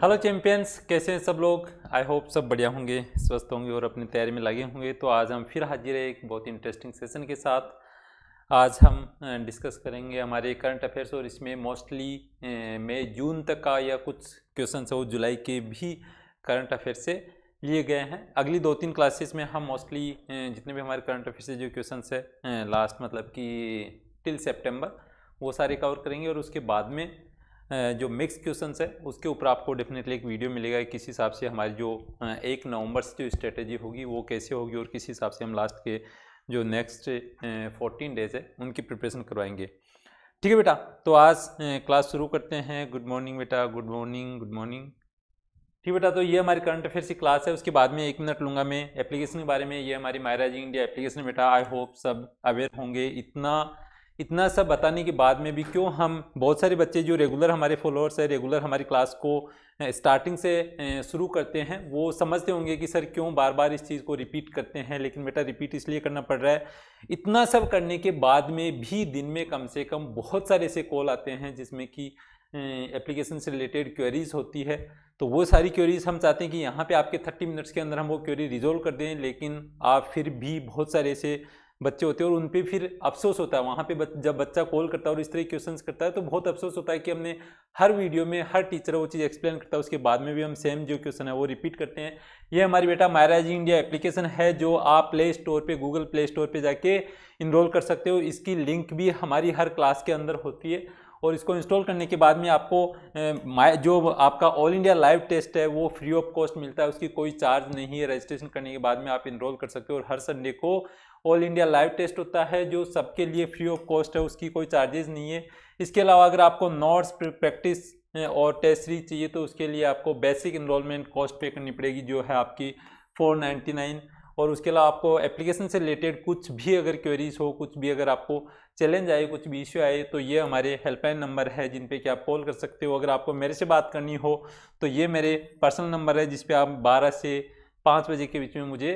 Hello champions कैसे हैं सब लोग? आई होप सब बढ़िया होंगे, स्वस्थ होंगे और अपनी तैयारी में लगे होंगे। तो आज हम फिर हाजिर है एक बहुत इंटरेस्टिंग सेशन के साथ। आज हम डिस्कस करेंगे हमारे करंट अफेयर्स और इसमें मोस्टली मई, जून तक का या कुछ क्वेश्चन है वो जुलाई के भी करंट अफेयर से लिए गए हैं। अगली दो तीन क्लासेस में हम मोस्टली जितने भी हमारे करंट अफेयर से जो क्वेश्चन है लास्ट मतलब कि टिल सेप्टेम्बर वो सारे कवर करेंगे और उसके बाद में जो मिक्स क्वेश्चन है, उसके ऊपर आपको डेफिनेटली एक वीडियो मिलेगा किस हिसाब से हमारी जो एक नवंबर से जो स्ट्रेटेजी होगी, वो कैसे होगी और किस हिसाब से हम लास्ट के जो नेक्स्ट फोर्टीन डेज़ है, उनकी प्रिपरेशन करवाएँगे। ठीक है बेटा तो आज क्लास शुरू करते हैं। गुड मॉर्निंग बेटा गुड मॉर्निंग गुड मॉर्निंग ठीक बेटा तो ये हमारी करंट अफेयर्स की क्लास है, उसके बाद में एक मिनट लूँगा मैं एप्लीकेशन के बारे में। ये हमारी मायराज इंडिया एप्लीकेशन बेटा आई होप सब अवेयर होंगे। इतना इतना सब बताने के बाद में भी क्यों हम बहुत सारे बच्चे जो रेगुलर हमारे फॉलोअर्स है रेगुलर हमारी क्लास को स्टार्टिंग से शुरू करते हैं, वो समझते होंगे कि सर क्यों बार बार इस चीज़ को रिपीट करते हैं, लेकिन बेटा रिपीट इसलिए करना पड़ रहा है। इतना सब करने के बाद में भी दिन में कम से कम बहुत सारे ऐसे कॉल आते हैं जिसमें कि एप्लीकेशन से रिलेटेड क्वेरीज होती है। तो वो सारी क्वेरीज हम चाहते हैं कि यहाँ पे आपके 30 मिनट्स के अंदर हम वो क्वेरी रिजोल्व कर दें, लेकिन आप फिर भी बहुत सारे ऐसे बच्चे होते हैं और उन पर फिर अफसोस होता है। वहाँ पे बच, जब बच्चा कॉल करता है और इस तरह क्वेश्चन करता है तो बहुत अफसोस होता है कि हमने हर वीडियो में हर टीचर वो चीज़ एक्सप्लेन करता है। उसके बाद में भी हम सेम जो क्वेश्चन है वो रिपीट करते हैं। ये हमारी बेटा मायराज इंडिया एप्लीकेशन है जो आप प्ले स्टोर पर गूगल प्ले स्टोर पर जाके इनरोल कर सकते हो। इसकी लिंक भी हमारी हर क्लास के अंदर होती है और इसको इंस्टॉल करने के बाद में आपको जो आपका ऑल इंडिया लाइव टेस्ट है वो फ्री ऑफ़ कॉस्ट मिलता है। उसकी कोई चार्ज नहीं है। रजिस्ट्रेशन करने के बाद में आप इनरोल कर सकते हो और हर संडे को ऑल इंडिया लाइव टेस्ट होता है, जो सबके लिए फ्री ऑफ़ कॉस्ट है, उसकी कोई चार्जेस नहीं है। इसके अलावा अगर आपको नोट्स प्रैक्टिस और टेस्ट सीरीज़ चाहिए तो उसके लिए आपको बेसिक इनरोलमेंट कॉस्ट पे करनी पड़ेगी, जो है आपकी फोर नाइन्टी नाइन और उसके अलावा आपको एप्लीकेशन से रिलेटेड कुछ भी अगर क्वेरीज हो, कुछ भी अगर आपको चैलेंज आए, कुछ भी इश्यू आए तो ये हमारे हेल्पलाइन नंबर है, जिन पे कि आप कॉल कर सकते हो। अगर आपको मेरे से बात करनी हो तो ये मेरे पर्सनल नंबर है, जिस पे आप 12 से 5 बजे के बीच में मुझे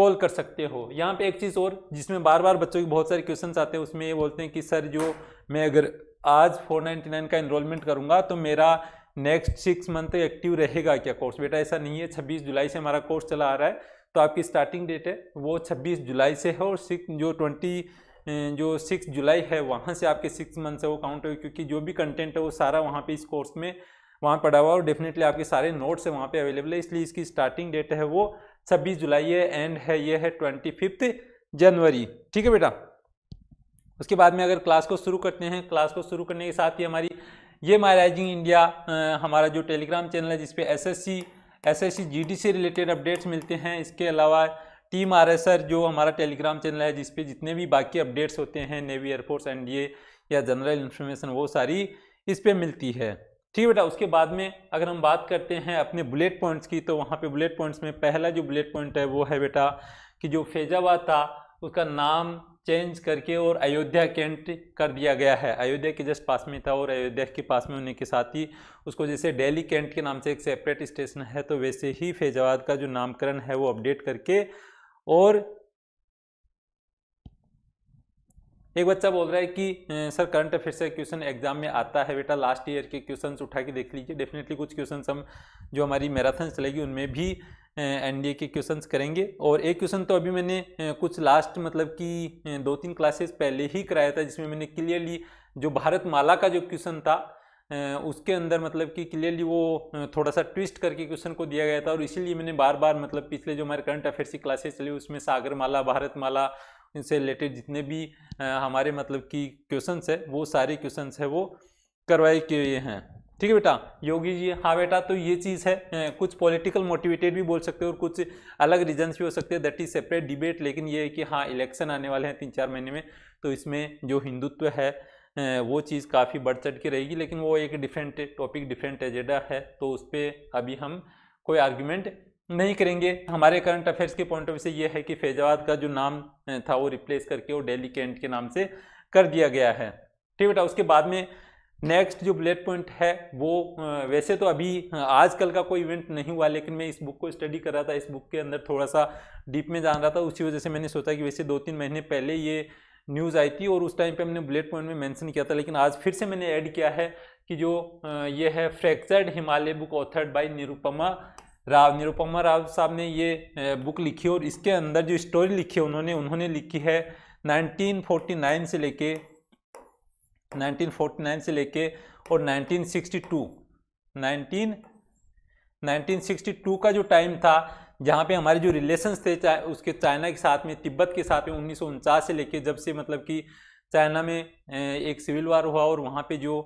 कॉल कर सकते हो। यहाँ पे एक चीज़ और, जिसमें बार बार बच्चों के बहुत सारे क्वेश्चन आते हैं, उसमें ये बोलते हैं कि, सर, जो मैं अगर आज 499 का इनरोलमेंट करूँगा तो मेरा नेक्स्ट सिक्स मंथ एक्टिव रहेगा क्या कोर्स बेटा, ऐसा नहीं है। 26 जुलाई से हमारा कोर्स चला आ रहा है तो आपकी स्टार्टिंग डेट है, वो 26 जुलाई से है और सिक्स जो 20 जो सिक्स जुलाई है, वहाँ से आपके सिक्स मंथ से वो काउंट हो क्योंकि जो भी कंटेंट है, वो सारा वहाँ पे इस कोर्स में वहाँ पड़ा हुआ और डेफिनेटली आपके सारे नोट्स है, वहाँ पे अवेलेबल है, इसलिए इसकी स्टार्टिंग डेट है वो छब्बीस जुलाई है एंड है, ये है ट्वेंटी फिफ्थ जनवरी ठीक है बेटा? उसके बाद में अगर क्लास को शुरू करते हैं क्लास को शुरू करने के साथ ही हमारी ये माई राइजिंग इंडिया हमारा जो टेलीग्राम चैनल है जिसपे एसएससी एसएससी जीडी से रिलेटेड अपडेट्स मिलते हैं। इसके अलावा टीम आर एस जो हमारा टेलीग्राम चैनल है जिसपे जितने भी बाकी अपडेट्स होते हैं नेवी एयरफोर्स एनडीए या जनरल इन्फॉर्मेशन वो सारी इस पर मिलती है। ठीक है बेटा, उसके बाद में अगर हम बात करते हैं अपने बुलेट पॉइंट्स की तो वहाँ पे बुलेट पॉइंट्स में पहला जो बुलेट पॉइंट है वो है बेटा कि जो फैजाबाद था, उसका नाम चेंज करके और अयोध्या कैंट कर दिया गया है। अयोध्या के जस्ट पास में था और अयोध्या के पास में होने के साथ ही उसको जैसे डेली कैंट के नाम से एक सेपरेट स्टेशन है तो वैसे ही फैजाबाद का जो नामकरण है वो अपडेट करके और एक बच्चा बोल रहा है कि सर करंट अफेयर से क्वेश्चन एग्ज़ाम में आता है बेटा लास्ट ईयर के क्वेश्चन उठा के देख लीजिए। डेफिनेटली कुछ क्वेश्चन हम, जो हमारी मैराथन चलेगी, उनमें भी एनडीए के क्वेश्चंस करेंगे। और एक क्वेश्चन तो अभी मैंने कुछ लास्ट मतलब कि दो तीन क्लासेस पहले ही कराया था, जिसमें मैंने क्लियरली जो भारत माला का जो क्वेश्चन था उसके अंदर मतलब कि क्लियरली वो थोड़ा सा ट्विस्ट करके क्वेश्चन को दिया गया था। और इसीलिए मैंने बार बार मतलब पिछले जो हमारे करंट अफेयर्स की क्लासेस चली, उसमें सागर माला भारत माला इनसे रिलेटेड जितने भी हमारे मतलब कि क्वेश्चंस है, वो सारे क्वेश्चंस है, वो करवाए किए हैं। ठीक है बेटा? योगी जी हाँ बेटा तो ये चीज़ है कुछ पॉलिटिकल मोटिवेटेड भी बोल सकते हो और कुछ अलग रीजन्स भी हो सकते हैं। दैट इज़ सेपरेट डिबेट लेकिन ये है कि हाँ इलेक्शन आने वाले हैं तीन चार महीने में तो इसमें जो हिंदुत्व है वो चीज़ काफ़ी बढ़ चढ़ के रहेगी, लेकिन वो एक डिफरेंट टॉपिक डिफरेंट एजेंडा है तो उस पर अभी हम कोई आर्ग्यूमेंट नहीं करेंगे। हमारे करंट अफेयर्स के पॉइंट ऑफ़ व्यू से ये है कि फैजाबाद का जो नाम था वो रिप्लेस करके वो डेली कैंट के नाम से कर दिया गया है। ठीक बेटा, उसके बाद में नेक्स्ट जो बुलेट पॉइंट है वो वैसे तो अभी आजकल का कोई इवेंट नहीं हुआ, लेकिन मैं इस बुक को स्टडी कर रहा था, इस बुक के अंदर थोड़ा सा डीप में जान रहा था। उसी वजह से मैंने सोचा कि वैसे दो तीन महीने पहले ये न्यूज़ आई थी और उस टाइम पे हमने बुलेट पॉइंट में मेंशन किया था, लेकिन आज फिर से मैंने ऐड किया है कि जो ये है fractured Himalaya book authored by Nirupama Rao Nirupama Rao साहब ने ये बुक लिखी और इसके अंदर जो स्टोरी लिखी है उन्होंने उन्होंने लिखी है 1949 से लेके 1949 से लेके और 1962 19 1962 का जो टाइम था जहाँ पे हमारे जो रिलेशंस थे चा, उसके चाइना के साथ में तिब्बत के साथ में उन्नीस सौ उनचास से लेके जब से मतलब कि चाइना में एक सिविल वार हुआ और वहाँ पे जो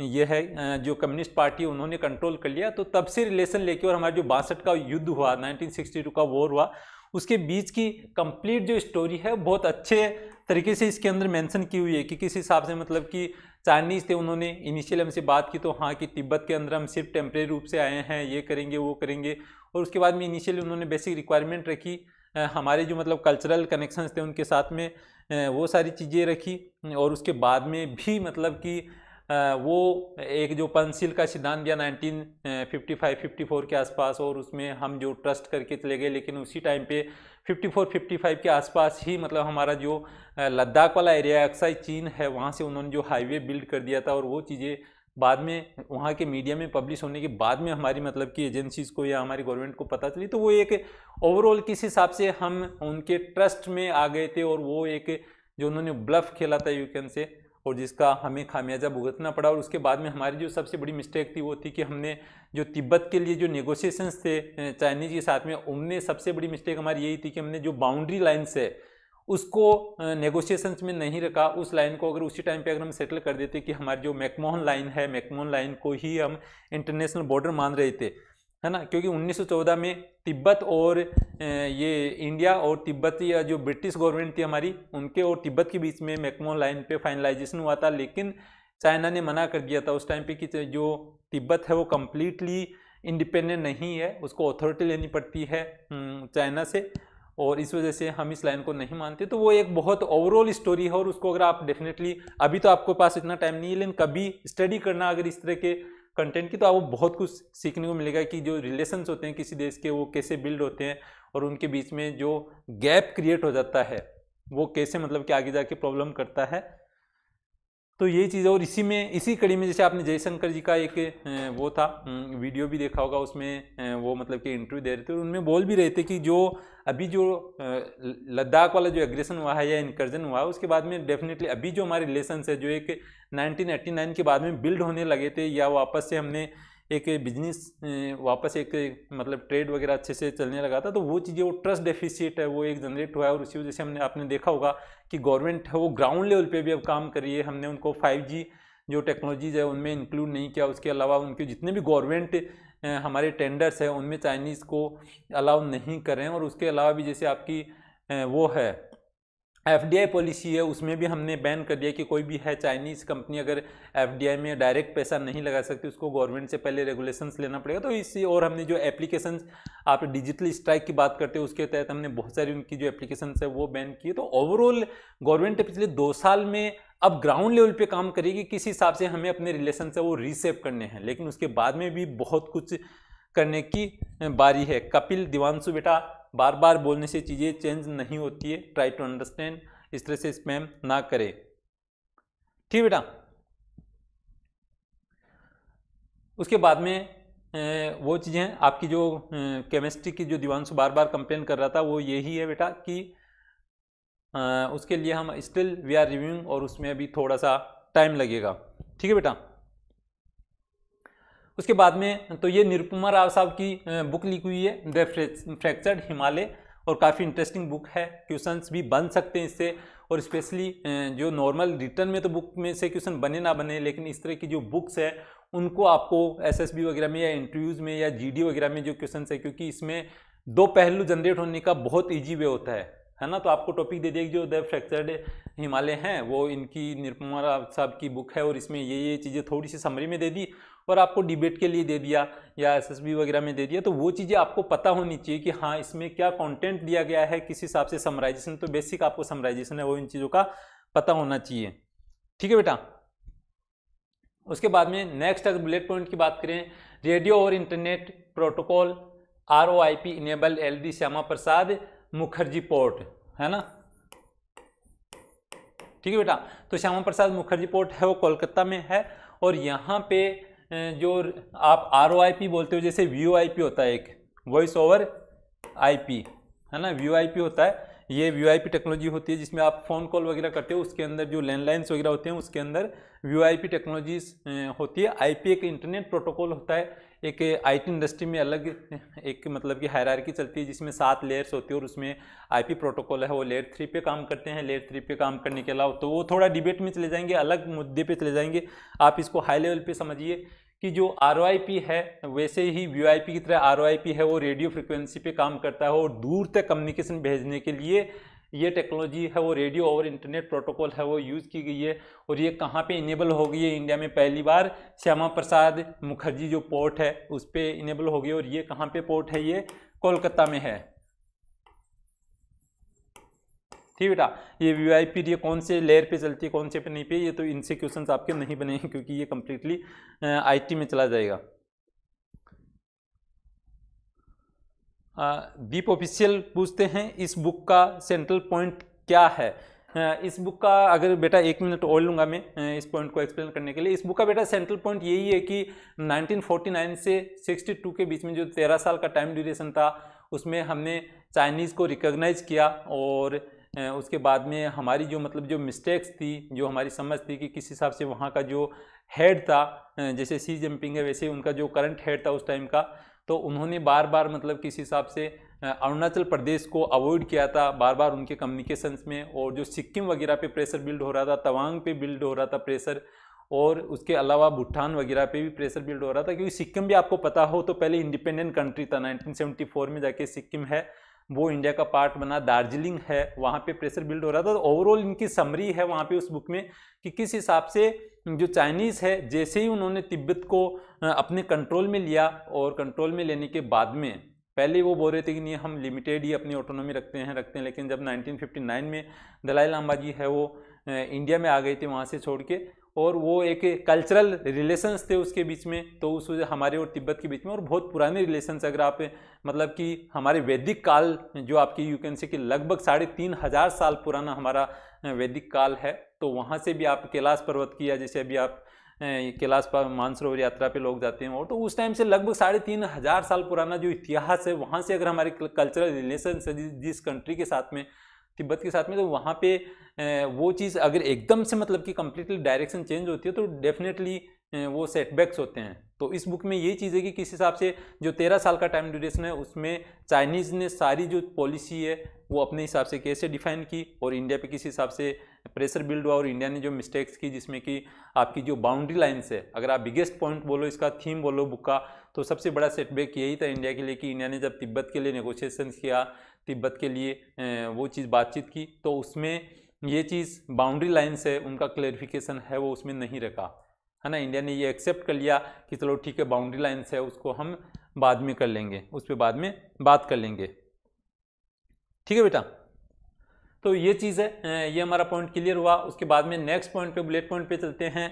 ये है जो कम्युनिस्ट पार्टी उन्होंने कंट्रोल कर लिया तो तब से रिलेशन लेके और हमारा जो बासठ का युद्ध हुआ 1962 का वॉर हुआ, उसके बीच की कंप्लीट जो स्टोरी है, बहुत अच्छे तरीके से इसके अंदर मेंशन की हुई है कि किस हिसाब से मतलब कि चाइनीज़ थे उन्होंने इनिशियल हमसे बात की तो हाँ कि तिब्बत के अंदर हम सिर्फ़ टेम्प्रेरी रूप से आए हैं, ये करेंगे, वो करेंगे, और उसके बाद में इनिशियली उन्होंने बेसिक रिक्वायरमेंट रखी हमारे जो मतलब कल्चरल कनेक्शंस थे उनके साथ में वो सारी चीज़ें रखी, और उसके बाद में भी मतलब कि वो एक जो पंसिल का सिद्धांत दिया 1955 54 के आसपास और उसमें हम जो ट्रस्ट करके चले गए, लेकिन उसी टाइम पे 54 55 के आसपास ही मतलब हमारा जो लद्दाख वाला एरिया अक्साई, चीन है, वहाँ से उन्होंने जो हाईवे बिल्ड कर दिया था और वो चीज़ें बाद में, वहाँ के मीडिया में पब्लिश होने के बाद में हमारी मतलब कि एजेंसीज़ को या हमारी गवर्नमेंट को पता चली। तो वो एक ओवरऑल किस हिसाब से हम उनके ट्रस्ट में आ गए थे और वो एक जो उन्होंने ब्लफ खेला था यू कैन से और जिसका हमें खामियाजा भुगतना पड़ा और उसके बाद में हमारी जो सबसे बड़ी मिस्टेक थी वो थी कि हमने जो तिब्बत के लिए जो नेगोशिएशंस थे चाइनीज़ के साथ में, उनमें सबसे बड़ी मिस्टेक हमारी यही थी कि हमने जो बाउंड्री लाइन्स है, उसको नेगोशिएशंस में नहीं रखा। उस लाइन को अगर उसी टाइम पे अगर हम सेटल कर देते कि हमारी जो मैकमोहन लाइन है, मैकमोहन लाइन को ही हम इंटरनेशनल बॉर्डर मान रहे थे है ना? क्योंकि 1914 में तिब्बत और ये इंडिया और तिब्बत या जो ब्रिटिश गवर्नमेंट थी हमारी, उनके और तिब्बत के बीच में मैकमोन लाइन पे फाइनलाइजेशन हुआ था। लेकिन चाइना ने मना कर दिया था उस टाइम पे कि जो तिब्बत है वो कम्प्लीटली इंडिपेंडेंट नहीं है, उसको अथॉरिटी लेनी पड़ती है चाइना से। और इस वजह से हम इस लाइन को नहीं मानते। तो वो एक बहुत ओवरऑल स्टोरी है और उसको अगर आप डेफिनेटली अभी तो आपके पास इतना टाइम नहीं है, लेकिन कभी स्टडी करना अगर इस तरह के कंटेंट की तो आपको बहुत कुछ सीखने को मिलेगा कि जो रिलेशंस होते हैं किसी देश के, वो कैसे बिल्ड होते हैं और उनके बीच में जो गैप क्रिएट हो जाता है, वो कैसे मतलब कि आगे जाके प्रॉब्लम करता है। तो ये चीज़ और इसी में, इसी कड़ी में जैसे आपने जयशंकर जी का एक वो था वीडियो भी देखा होगा उसमें वो मतलब कि इंटरव्यू दे रहे थे उनमें बोल भी रहे थे कि जो अभी जो लद्दाख वाला जो एग्रेशन हुआ है या इनकर्जन हुआ है, उसके बाद में डेफिनेटली अभी जो हमारे रिलेशन है, जो एक 1989 के बाद में बिल्ड होने लगे थे या वापस से हमने एक बिज़नेस वापस एक मतलब ट्रेड वगैरह अच्छे से चलने लगा था तो वो चीज़ें, वो ट्रस्ट डेफिसिट है, वो एक जनरेट हुआ है, और उसी वजह से हमने, आपने देखा होगा कि गवर्नमेंट है, वो ग्राउंड लेवल पे भी अब काम कर रही है। हमने उनको 5G जो टेक्नोलॉजीज़ है, उनमें इंक्लूड नहीं किया। उसके अलावा उनके जितने भी गवर्नमेंट हमारे टेंडर्स हैं, उनमें चाइनीज़ को अलाउ नहीं करें और उसके अलावा भी जैसे आपकी वो है एफडीआई पॉलिसी है, उसमें भी हमने बैन कर दिया कि कोई भी है चाइनीज़ कंपनी, अगर एफडीआई में डायरेक्ट पैसा नहीं लगा सकती, उसको गवर्नमेंट से पहले रेगुलेशंस लेना पड़ेगा। तो इससे और हमने जो एप्लीकेशन आप डिजिटल स्ट्राइक की बात करते हैं, उसके तहत हमने बहुत सारी उनकी जो एप्लीकेशन है, वो बैन किए तो ओवरऑल गवर्नमेंट पिछले दो साल में अब ग्राउंड लेवल पे काम करेगी, किस हिसाब से हमें अपने रिलेशन से वो रीसेप करने हैं। लेकिन उसके बाद में भी बहुत कुछ करने की बारी है। कपिल दिवानसु बेटा बार बार बोलने से चीज़ें चेंज नहीं होती है। ट्राई टू अंडरस्टैंड इस तरह से स्पैम ना करें। ठीक बेटा। उसके बाद में वो चीज़ें, आपकी जो केमिस्ट्री की जो दिवांशु बार बार कंप्लेन कर रहा था, वो यही है बेटा कि उसके लिए हम स्टिल वी आर रिव्यूइंग और उसमें अभी थोड़ा सा टाइम लगेगा। ठीक है बेटा। उसके बाद में तो ये निरुपमा राव साहब की बुक लिखी हुई है द फ्रैक्चर्ड हिमालय और काफ़ी इंटरेस्टिंग बुक है। क्वेश्चंस भी बन सकते हैं इससे, और स्पेशली जो नॉर्मल रिटर्न में तो बुक में से क्वेश्चन बने ना बने, लेकिन इस तरह की जो बुक्स है, उनको आपको एसएसबी वगैरह में या इंटरव्यूज़ में या जीडी वगैरह में जो क्वेश्चन है, क्योंकि इसमें दो पहलू जनरेट होने का बहुत ईजी वे होता है है ना? तो आपको टॉपिक दे दिया जो द फ्रैक्चर्ड हिमालय हैं, वो इनकी निरुपमा साहब की बुक है, और इसमें ये ये चीज़ें थोड़ी सी समरी में दे दी और आपको डिबेट के लिए दे दिया या एसएसबी वगैरह में दे दिया तो वो चीज़ें आपको पता होनी चाहिए कि हाँ इसमें क्या कंटेंट दिया गया है, किस हिसाब से समराइजेशन तो बेसिक आपको समराइजेशन है, वो इन चीज़ों का पता होना चाहिए। ठीक है बेटा? उसके बाद में नेक्स्ट अगर बुलेट पॉइंट की बात करें रेडियो और internet protocol R O I P enable L D Shyama Prasad Mukherjee port है ना? ठीक है बेटा? तो श्यामा प्रसाद मुखर्जी पोर्ट है, वो कोलकाता में है, और यहाँ पे जो आप आरओआईपी बोलते हो, जैसे वी होता है एक वॉइस ओवर आईपी है ना? वीआईपी होता है, ये वीआईपी टेक्नोलॉजी होती है, जिसमें आप फ़ोन कॉल वगैरह करते हो, उसके अंदर जो लैंडलाइंस वगैरह होते हैं, उसके अंदर वी टेक्नोलॉजीज़ होती है। आईपी एक इंटरनेट प्रोटोकॉल होता है, एक आईटी इंडस्ट्री में अलग, एक मतलब कि हायरार्की चलती है, जिसमें सात लेयर्स होती है और उसमें आईपी प्रोटोकॉल है, वो लेयर थ्री पे काम करते हैं। लेयर थ्री पे काम करने के अलावा तो वो थोड़ा डिबेट में चले जाएँगे, अलग मुद्दे पे चले जाएँगे। आप इसको हाई लेवल पे समझिए कि जो आर है, वैसे ही VIP की तरह आर है, वो रेडियो फ्रिक्वेंसी पे काम करता है और दूर तक कम्युनिकेशन भेजने के लिए ये टेक्नोलॉजी है, वो रेडियो और इंटरनेट प्रोटोकॉल है, वो यूज़ की गई है। और ये कहाँ पे इनेबल हो गई है? इंडिया में पहली बार श्यामा प्रसाद मुखर्जी जो पोर्ट है, उस पर इनेबल हो गई और ये कहाँ पे पोर्ट है? ये कोलकाता में है। ठीक बेटा, ये वी आई पी कौन से लेयर पे चलती है, कौन से पे नहीं पे, ये तो इनसे क्वेश्चन आपके नहीं बने हैं, क्योंकि ये कम्प्लीटली आईटी में चला जाएगा। दीप ऑफिशियल पूछते हैं, इस बुक का सेंट्रल पॉइंट क्या है? इस बुक का अगर बेटा एक मिनट और लूँगा मैं इस पॉइंट को एक्सप्लेन करने के लिए। इस बुक का बेटा सेंट्रल पॉइंट यही है कि 1949 से 62 के बीच में जो 13 साल का टाइम ड्यूरेशन था, उसमें हमने चाइनीज़ को रिकोगनाइज किया और उसके बाद में हमारी जो मतलब जो मिस्टेक्स थी, जो हमारी समझ थी कि किस हिसाब से वहाँ का जो हेड था जैसे सी जंपिंग है, वैसे उनका जो करंट हेड था उस टाइम का तो उन्होंने बार बार मतलब किस हिसाब से अरुणाचल प्रदेश को अवॉइड किया था बार बार उनके कम्युनिकेशंस में और जो सिक्किम वगैरह पे प्रेशर बिल्ड हो रहा था, तवांग पे बिल्ड हो रहा था प्रेशर और उसके अलावा भूटान वगैरह पे भी प्रेशर बिल्ड हो रहा था, क्योंकि सिक्किम भी आपको पता हो तो पहले इंडिपेंडेंट कंट्री था 1974 में जाके सिक्किम है वो इंडिया का पार्ट बना दार्जिलिंग है, वहाँ पे प्रेशर बिल्ड हो रहा था तो ओवरऑल इनकी समरी है वहाँ पे उस बुक में कि किस हिसाब से जो चाइनीज़ है, जैसे ही उन्होंने तिब्बत को अपने कंट्रोल में लिया और कंट्रोल में लेने के बाद में, पहले वो बोल रहे थे कि नहीं, हम लिमिटेड ही अपनी ऑटोनॉमी रखते हैं रखते हैं, लेकिन जब 1959 में दलाई लामा जी है वो इंडिया में आ गए थे वहाँ से छोड़ के और वो एक कल्चरल रिलेशंस थे उसके बीच में तो उस हमारे और तिब्बत के बीच में, और बहुत पुराने रिलेशंस अगर आप मतलब कि हमारे वैदिक काल जो आपकी यू कैन से कि लगभग साढ़े तीन हज़ार साल पुराना हमारा वैदिक काल है तो वहाँ से भी आप कैलाश पर्वत किया, जैसे अभी आप कैलाश पर मानसरोवर यात्रा पे लोग जाते हैं, और तो उस टाइम से लगभग साढ़े तीन हज़ार साल पुराना जो इतिहास है, वहाँ से अगर हमारे कल्चरल रिलेशन जिस कंट्री के साथ में तिब्बत के साथ में तो वहाँ पे वो चीज़ अगर एकदम से मतलब कि कम्प्लीटली डायरेक्शन चेंज होती है तो डेफिनेटली वो सेटबैक्स होते हैं। तो इस बुक में ये चीज़ है कि किस हिसाब से जो तेरह साल का टाइम ड्यूरेशन है, उसमें चाइनीज़ ने सारी जो पॉलिसी है, वो अपने हिसाब से कैसे डिफाइन की और इंडिया पे किस हिसाब से प्रेशर बिल्ड हुआ और इंडिया ने जो मिस्टेक्स की, जिसमें कि आपकी जो बाउंड्री लाइन्स है, अगर आप बिगेस्ट पॉइंट बोलो, इसका थीम बोलो बुक का तो सबसे बड़ा सेटबैक यही था इंडिया के लिए कि इंडिया ने जब तिब्बत के लिए नेगोशिएशन किया तिब्बत के लिए वो चीज़ बातचीत की तो उसमें ये चीज़ बाउंड्री लाइन्स है, उनका क्लेरिफिकेशन है, वो उसमें नहीं रखा। है ना? इंडिया ने ये एक्सेप्ट कर लिया कि चलो ठीक है बाउंड्री लाइन्स है, उसको हम बाद में कर लेंगे, उस पर बाद में बात कर लेंगे। ठीक है बेटा? तो ये चीज़ है ये हमारा पॉइंट क्लियर हुआ। उसके बाद में नेक्स्ट पॉइंट पे बुलेट पॉइंट पे चलते हैं।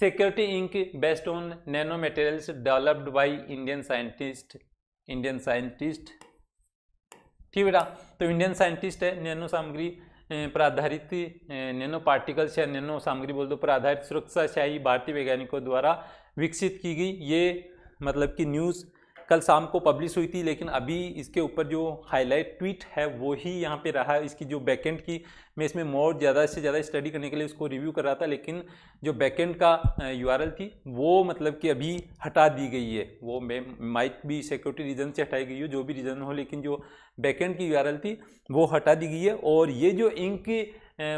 Security ink based on nano materials developed by Indian scientist Indian scientist ठीक बेटा? तो इंडियन साइंटिस्ट है, नैनो सामग्री पर आधारित नैनो पार्टिकल्स या नैनो सामग्री बोल दो, पर आधारित सुरक्षा सुरक्षाशाही भारतीय वैज्ञानिकों द्वारा विकसित की गई। ये मतलब कि न्यूज़ कल शाम को पब्लिश हुई थी, लेकिन अभी इसके ऊपर जो हाईलाइट ट्वीट है, वो ही यहाँ पे रहा। इसकी जो बैकेंड की, मैं इसमें मोर ज़्यादा से ज़्यादा स्टडी करने के लिए उसको रिव्यू कर रहा था, लेकिन जो बैकेंड का यूआरएल थी, वो मतलब कि अभी हटा दी गई है। वो माइट भी सिक्योरिटी रीजन से हटाई गई हो, जो भी रीज़न हो, लेकिन जो बैकेंड की यूआरएल थी, वो हटा दी गई है। और ये जो इंक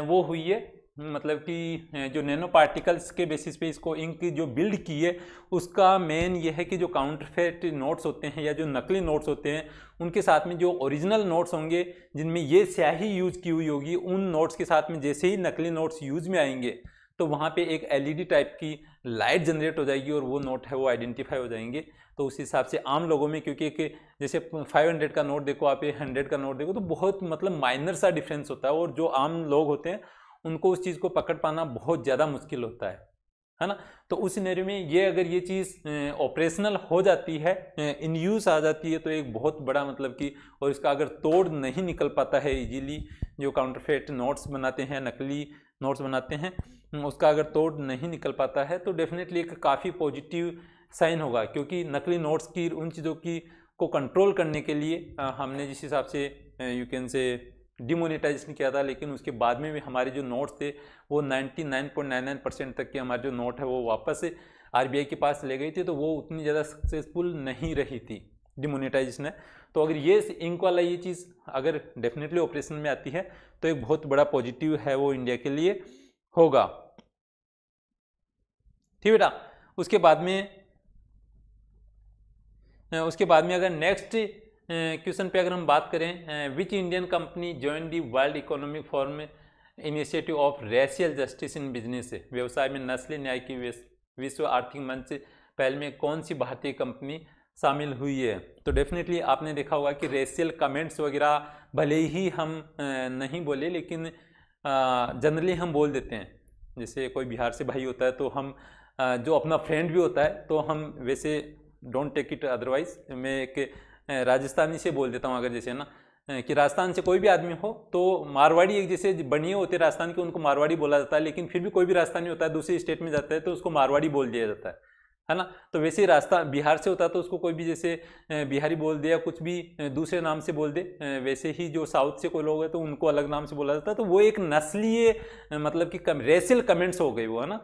वो हुई है मतलब कि जो नैनो पार्टिकल्स के बेसिस पे इसको इंक जो बिल्ड की है, उसका मेन ये है कि जो काउंटरफेट नोट्स होते हैं या जो नकली नोट्स होते हैं, उनके साथ में जो ओरिजिनल नोट्स होंगे, जिनमें ये स्याही यूज़ की हुई होगी, उन नोट्स के साथ में जैसे ही नकली नोट्स यूज़ में आएँगे तो वहाँ पे एक एलईडी टाइप की लाइट जनरेट हो जाएगी और वो नोट है, वो आइडेंटिफाई हो जाएँगे। तो उस हिसाब से आम लोगों में, क्योंकि एक जैसे 500 का नोट देखो, आप हंड्रेड का नोट देखो तो बहुत मतलब माइनर सा डिफरेंस होता है और जो आम लोग होते हैं उनको उस चीज़ को पकड़ पाना बहुत ज़्यादा मुश्किल होता है है ना? तो उस सिनेरियो में ये अगर ये चीज़ ऑपरेशनल हो जाती है इन यूज़ आ जाती है तो एक बहुत बड़ा मतलब कि, और इसका अगर तोड़ नहीं निकल पाता है इजीली जो काउंटरफेट नोट्स बनाते हैं, नकली नोट्स बनाते हैं उसका अगर तोड़ नहीं निकल पाता है तो डेफिनेटली एक काफ़ी पॉजिटिव साइन होगा, क्योंकि नकली नोट्स की, उन चीज़ों की, को कंट्रोल करने के लिए हमने जिस हिसाब से यू कैन से डिमोनेटाइजेशन किया था, लेकिन उसके बाद में भी हमारे जो नोट थे, वो 99.99 परसेंट तक के हमारे जो नोट है, वो वापस आरबीआई के पास ले गई थी तो वो उतनी ज़्यादा सक्सेसफुल नहीं रही थी डिमोनेटाइजेशन है तो अगर ये इंक वाला ये चीज़ अगर डेफिनेटली ऑपरेशन में आती है तो एक बहुत बड़ा पॉजिटिव है वो इंडिया के लिए होगा। ठीक बेटा, उसके बाद में, उसके बाद में अगर नेक्स्ट क्वेश्चन पे अगर हम बात करें which Indian company join the world economic forum initiative of racial justice in business व्यवसाय में नस्ली, न्याय की विश्व आर्थिक मंच पहल में कौन सी भारतीय कंपनी शामिल हुई है? तो डेफिनेटली आपने देखा होगा कि रेशियल कमेंट्स वगैरह भले ही हम नहीं बोले, लेकिन जनरली हम बोल देते हैं। जैसे कोई बिहार से भाई होता है तो हम जो अपना फ्रेंड भी होता है तो हम वैसे डोंट टेक इट अदरवाइज़ मैं एक राजस्थानी से बोल देता हूँ अगर जैसे ना कि राजस्थान से कोई भी आदमी हो तो मारवाड़ी एक जैसे बनिए होते राजस्थान के, उनको मारवाड़ी बोला जाता है, लेकिन फिर भी कोई भी राजस्थानी होता है, दूसरे स्टेट में जाता है तो उसको मारवाड़ी बोल दिया जाता है है ना? तो वैसे ही राजस्थान, बिहार से होता है तो उसको कोई भी जैसे बिहारी बोल दे या कुछ भी दूसरे नाम से बोल दे वैसे ही जो साउथ से कोई लोग हैं तो उनको अलग नाम से बोला जाता है तो वो एक नस्लीय मतलब कि कम रेसियल कमेंट्स हो गए वो, है ना?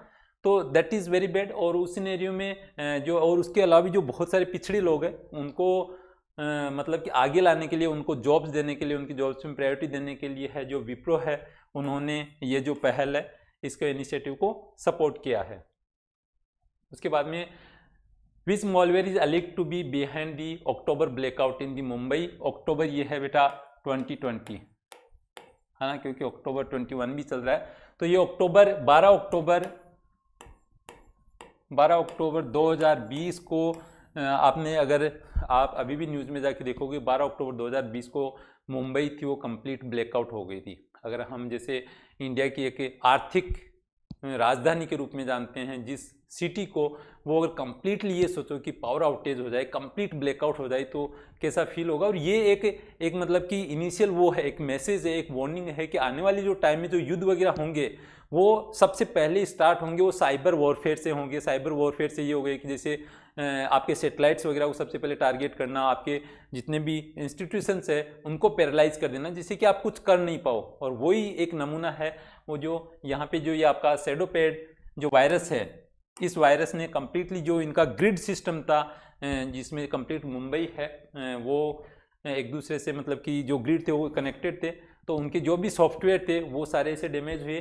तो दैट इज़ वेरी बैड, और उस सिनेरियो में जो, और उसके अलावा भी जो बहुत सारे पिछड़े लोग हैं, उनको मतलब कि आगे लाने के लिए, उनको जॉब्स देने के लिए, उनकी जॉब्स में प्रायोरिटी देने के लिए है जो विप्रो है, उन्होंने ये जो पहल है, इसके इनिशिएटिव को सपोर्ट किया है। उसके बाद में विच मॉलवेयर इज़ अलिक to be behind the October blackout in the Mumbai October ये है बेटा 2020 है ना, क्योंकि अक्टूबर 21 भी चल रहा है। तो ये अक्टूबर 12 अक्टूबर 12 अक्टूबर 2020 को आपने अगर आप अभी भी न्यूज़ में जाके देखोगे 12 अक्टूबर 2020 को मुंबई थी, वो कंप्लीट ब्लैकआउट हो गई थी। अगर हम जैसे इंडिया की एक आर्थिक राजधानी के रूप में जानते हैं, जिस सिटी को वो अगर कम्प्लीटली ये सोचो कि पावर आउटेज हो जाए, कंप्लीट ब्लैकआउट हो जाए तो कैसा फील होगा? और ये एक एक मतलब कि इनिशियल वो है, एक मैसेज है, एक वार्निंग है कि आने वाली जो टाइम में जो युद्ध वगैरह होंगे, वो सबसे पहले स्टार्ट होंगे, वो साइबर वॉरफेयर से होंगे। साइबर वॉरफेयर से ये हो गए कि जैसे आपके सेटेलाइट्स वगैरह को सबसे पहले टारगेट करना, आपके जितने भी इंस्टीट्यूशंस है, उनको पैरालाइज कर देना, जिससे कि आप कुछ कर नहीं पाओ। और वही एक नमूना है, वो जो यहाँ पे जो ये आपका सेडोपेड जो वायरस है, इस वायरस ने कम्प्लीटली जो इनका ग्रिड सिस्टम था जिसमें कंप्लीट मुंबई है वो एक दूसरे से मतलब कि जो ग्रिड थे वो कनेक्टेड थे तो उनके जो भी सॉफ्टवेयर थे, वो सारे ऐसे डैमेज हुए।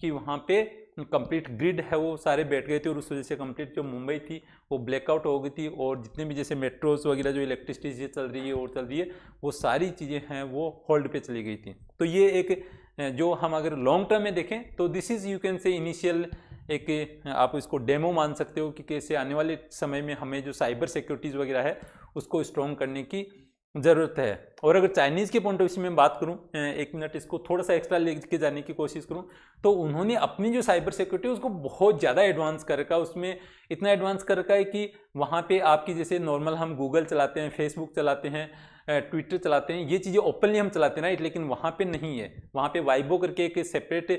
कि वहाँ पे कंप्लीट ग्रिड है, वो सारे बैठ गए थे और उस वजह से कंप्लीट जो मुंबई थी, वो ब्लैकआउट हो गई थी और जितने भी जैसे मेट्रोज वगैरह जो इलेक्ट्रिसिटी चीज़ें चल रही है, और चल रही है, वो सारी चीज़ें हैं, वो होल्ड पे चली गई थी। तो ये एक जो हम अगर लॉन्ग टर्म में देखें तो this is you can say initial एक, आप इसको डेमो मान सकते हो कि कैसे आने वाले समय में हमें जो साइबर सिक्योरिटीज़ वगैरह है, उसको स्ट्रॉन्ग करने की ज़रूरत है। और अगर चाइनीज़ के पॉइंट ऑफ़ व्यू में बात करूँ एक मिनट इसको थोड़ा सा एक्स्ट्रा लेके जाने की कोशिश करूँ तो उन्होंने अपनी जो साइबर सिक्योरिटी उसको बहुत ज़्यादा एडवांस कर रखा है। उसमें इतना एडवांस कर रखा है कि वहाँ पे आपकी जैसे नॉर्मल हम गूगल चलाते हैं फेसबुक चलाते हैं ट्विटर चलाते हैं, ये चीज़ें ओपनली हम चलाते हैं राइट लेकिन वहाँ पे नहीं है। वहाँ पे वाइबो करके एक सेपरेट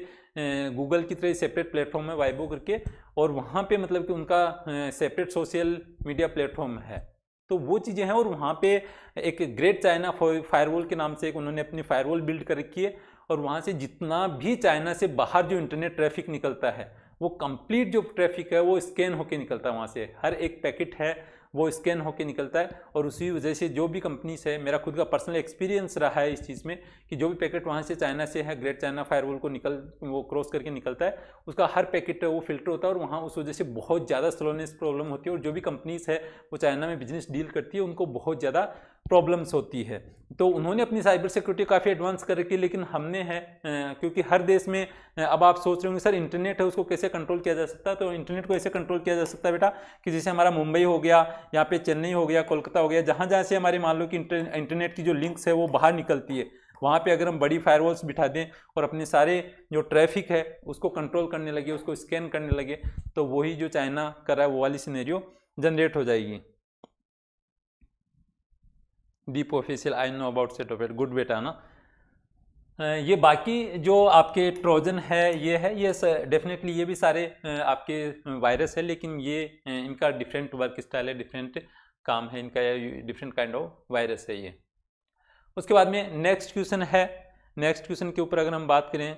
गूगल की तरह सेपरेट प्लेटफॉर्म है वाइबो करके, और वहाँ पे मतलब कि उनका सेपरेट सोशल मीडिया प्लेटफॉर्म है। तो वो चीज़ें हैं और वहाँ पे एक ग्रेट चाइना फायरवॉल के नाम से एक उन्होंने अपनी फायरवॉल बिल्ड कर रखी है और वहाँ से जितना भी चाइना से बाहर जो इंटरनेट ट्रैफ़िक निकलता है, वो कंप्लीट जो ट्रैफ़िक है, वो स्कैन होकर निकलता है वहाँ से। हर एक पैकेट है वो स्कैन होकर निकलता है और उसी वजह से जो भी कंपनीज़ है, मेरा खुद का पर्सनल एक्सपीरियंस रहा है इस चीज़ में कि जो भी पैकेट वहाँ से चाइना से है, ग्रेट चाइना फायरवॉल को निकल, वो क्रॉस करके निकलता है, उसका हर पैकेट वो फ़िल्टर होता है और वहाँ उस वजह से बहुत ज़्यादा स्लोनेस प्रॉब्लम होती है और जो भी कंपनीज़ है, वो चाइना में बिज़नेस डील करती है, उनको बहुत ज़्यादा प्रॉब्लम्स होती है। तो उन्होंने अपनी साइबर सिक्योरिटी काफ़ी एडवांस कर रखी लेकिन हमने है क्योंकि हर देश में अब आप सोच रहे होंगे, सर इंटरनेट है, उसको कैसे कंट्रोल किया जा सकता? है तो इंटरनेट को ऐसे कंट्रोल किया जा सकता है, बेटा, कि जैसे हमारा मुंबई हो गया, यहाँ पे चेन्नई हो गया, कोलकाता हो गया, जहाँ जहाँ से हमारे, मान लो कि इंटरनेट की जो लिंक्स है, वो बाहर निकलती है, वहाँ पे अगर हम बड़ी फायरवॉल्स बिठा दें और अपने सारे जो ट्रैफ़िक है, उसको कंट्रोल करने लगे, उसको स्कैन करने लगे तो वही जो चाइना कर रहा है, वो वाली सीनेरियो जनरेट हो जाएगी। Deep official I know about set of it good बेटा ना ये बाकी जो आपके ट्रोजन है, ये है, ये डेफिनेटली ये भी सारे आपके वायरस है, लेकिन ये इनका डिफरेंट वर्क स्टाइल है डिफरेंट काम है, इनका डिफरेंट काइंड ऑफ़ वायरस है ये। उसके बाद में नेक्स्ट क्वेश्चन है नेक्स्ट क्वेश्चन के ऊपर अगर हम बात करें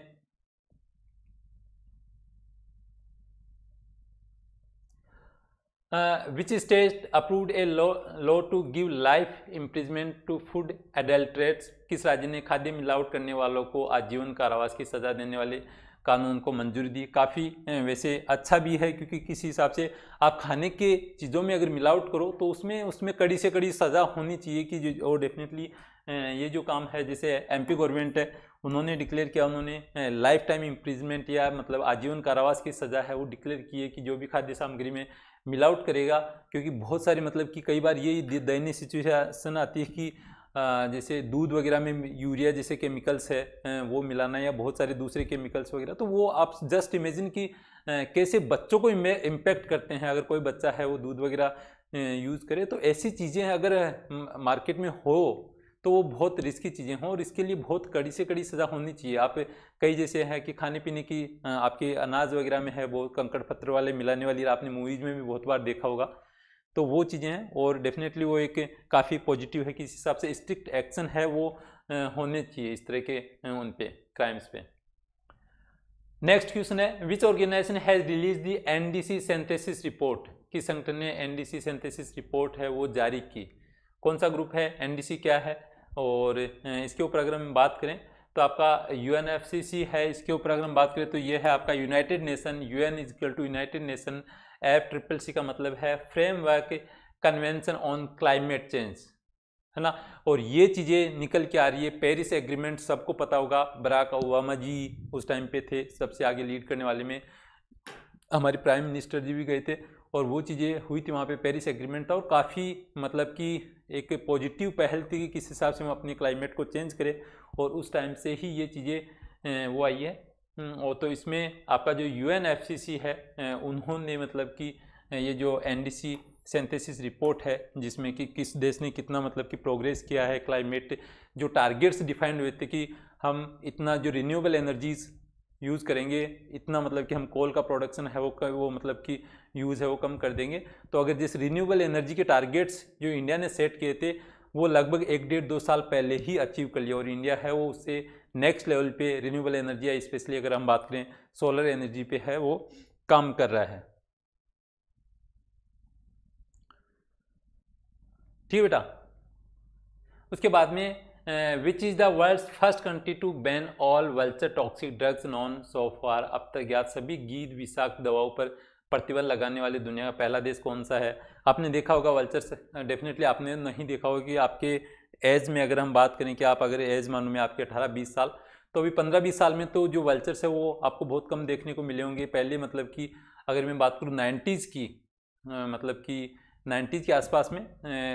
which state approved a law law to give life imprisonment to food adulterators किस राज्य ने खाद्य मिलावट करने वालों को आजीवन कारावास की सजा देने वाले कानून को मंजूरी दी? काफ़ी वैसे अच्छा भी है, क्योंकि किसी हिसाब से आप खाने के चीज़ों में अगर मिलावट करो तो उसमें उसमें कड़ी से कड़ी सज़ा होनी चाहिए कि जो, और डेफिनेटली ये जो काम है, जैसे एमपी गवर्नमेंट है, उन्होंने डिक्लेयर किया, उन्होंने लाइफ टाइम इम्प्रिजमेंट या मतलब आजीवन कारावास की सज़ा है, वो डिक्लेयर की है कि जो भी खाद्य सामग्री में मिलावट करेगा, क्योंकि बहुत सारी मतलब कि कई बार ये दयनीय सिचुएशन आती है कि जैसे दूध वगैरह में यूरिया जैसे केमिकल्स है वो मिलाना या बहुत सारे दूसरे केमिकल्स वगैरह तो वो आप जस्ट इमेजिन कि कैसे बच्चों को इम्पैक्ट करते हैं, अगर कोई बच्चा है वो दूध वगैरह यूज़ करे तो ऐसी चीज़ें अगर मार्केट में हो तो वो बहुत रिस्की चीज़ें हों और इसके लिए बहुत कड़ी से कड़ी सज़ा होनी चाहिए। आप कई जैसे है कि खाने पीने की आपके अनाज वगैरह में है, वो कंकड़ पत्थर वाले मिलाने वाली, आपने मूवीज़ में भी बहुत बार देखा होगा। तो वो चीज़ें हैं और डेफिनेटली वो एक काफ़ी पॉजिटिव है कि इस हिसाब से स्ट्रिक्ट एक्शन है वो होने चाहिए इस तरह के उन पे क्राइम्स पे। नेक्स्ट क्वेश्चन है which organisation has release the NDC synthesis report किस संगठन ने एनडीसी सेंथेसिस रिपोर्ट है वो जारी की? कौन सा ग्रुप है? एनडीसी क्या है? और इसके ऊपर अगर हम बात करें तो आपका यू है, इसके ऊपर अगर हम बात करें तो ये है आपका united nation U N equal to united nation F triple C का मतलब है framework convention on climate change है ना? और ये चीज़ें निकल के आ रही है पेरिस एग्रीमेंट सबको पता होगा बराक ओबामा जी उस टाइम पे थे, सबसे आगे लीड करने वाले में, हमारे प्राइम मिनिस्टर जी भी गए थे, और वो चीज़ें हुई थी वहाँ पे पेरिस एग्रीमेंट था और काफ़ी मतलब कि एक पॉजिटिव पहल थी कि किस हिसाब से हम अपने क्लाइमेट को चेंज करें और उस टाइम से ही ये चीज़ें वो आई है। हम्म, और तो इसमें आपका जो यू है उन्होंने मतलब कि ये जो एन सेंथेसिस रिपोर्ट है जिसमें कि किस देश ने कितना मतलब कि प्रोग्रेस किया है क्लाइमेट जो टारगेट्स डिफाइंड हुए थे कि हम इतना जो रिन्यूएबल एनर्जीज़ यूज़ करेंगे इतना मतलब कि हम कोल का प्रोडक्शन है वो वो मतलब कि यूज़ है, वो कम कर देंगे। तो अगर जिस रिन्यूएबल एनर्जी के टारगेट्स जो इंडिया ने सेट किए थे, वो लगभग एक डेढ़ दो साल पहले ही अचीव कर लिया और इंडिया है वो उससे नेक्स्ट लेवल पे रिन्यूएबल एनर्जी या स्पेशली अगर हम बात करें सोलर एनर्जी पे है वो काम कर रहा है। ठीक बेटा? उसके बाद में which is the world first country to ban all vulture toxic drugs known so far अब तक ज्ञात सभी गीत, विषाक्त दवाओं पर प्रतिबंध लगाने वाले दुनिया का पहला देश कौन सा है? आपने देखा होगा वल्चर्स डेफिनेटली आपने नहीं देखा होगा कि आपके एज में अगर हम बात करें कि आप अगर एज मानो में आपके अठारह बीस साल तो अभी पंद्रह बीस साल में तो जो वल्चर्स है वो आपको बहुत कम देखने को मिले होंगे। पहले मतलब कि अगर मैं बात करूँ नाइन्टीज़ की मतलब कि नाइन्टीज़ के आसपास में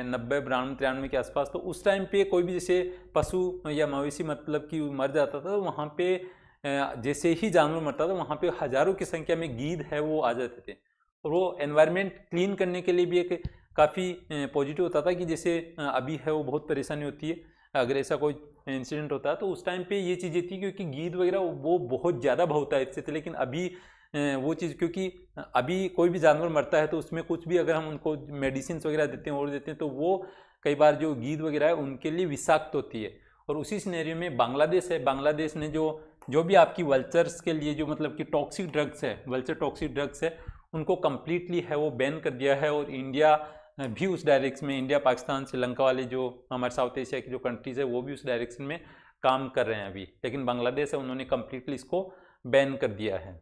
नब्बे, बानवे, तिरानवे के आसपास तो उस टाइम पे कोई भी जैसे पशु या मवेशी मतलब कि मर जाता था तो वहाँ पे जैसे ही जानवर मरता था, वहाँ पे हज़ारों की संख्या में गीद है, वो आ जाते थे। और वो एनवायरनमेंट क्लीन करने के लिए भी एक काफ़ी पॉजिटिव होता था कि जैसे अभी है, वो बहुत परेशानी होती है। अगर ऐसा कोई इंसिडेंट होता है तो उस टाइम पे ये चीज़ें थी क्योंकि गीद वगैरह वो बहुत ज़्यादा बहुत इससे थे, लेकिन अभी वो चीज़ क्योंकि अभी कोई भी जानवर मरता है तो उसमें कुछ भी अगर हम उनको मेडिसिन वगैरह देते हैं, और देते हैं तो वो कई बार जो गीद वगैरह है, उनके लिए विषाक्त होती है। और उसी सिनेरियो में बांग्लादेश है। बांग्लादेश ने जो जो भी आपकी वल्चर्स के लिए जो मतलब कि टॉक्सिक ड्रग्स है वल्चर टॉक्सिक ड्रग्स है, उनको कम्प्लीटली है वो बैन कर दिया है और इंडिया भी उस डायरेक्शन में इंडिया पाकिस्तान श्रीलंका वाले जो हमारे साउथ एशिया की जो कंट्रीज़ है, वो भी उस डायरेक्शन में काम कर रहे हैं अभी। लेकिन बांग्लादेश है, उन्होंने कम्प्लीटली इसको बैन कर दिया है।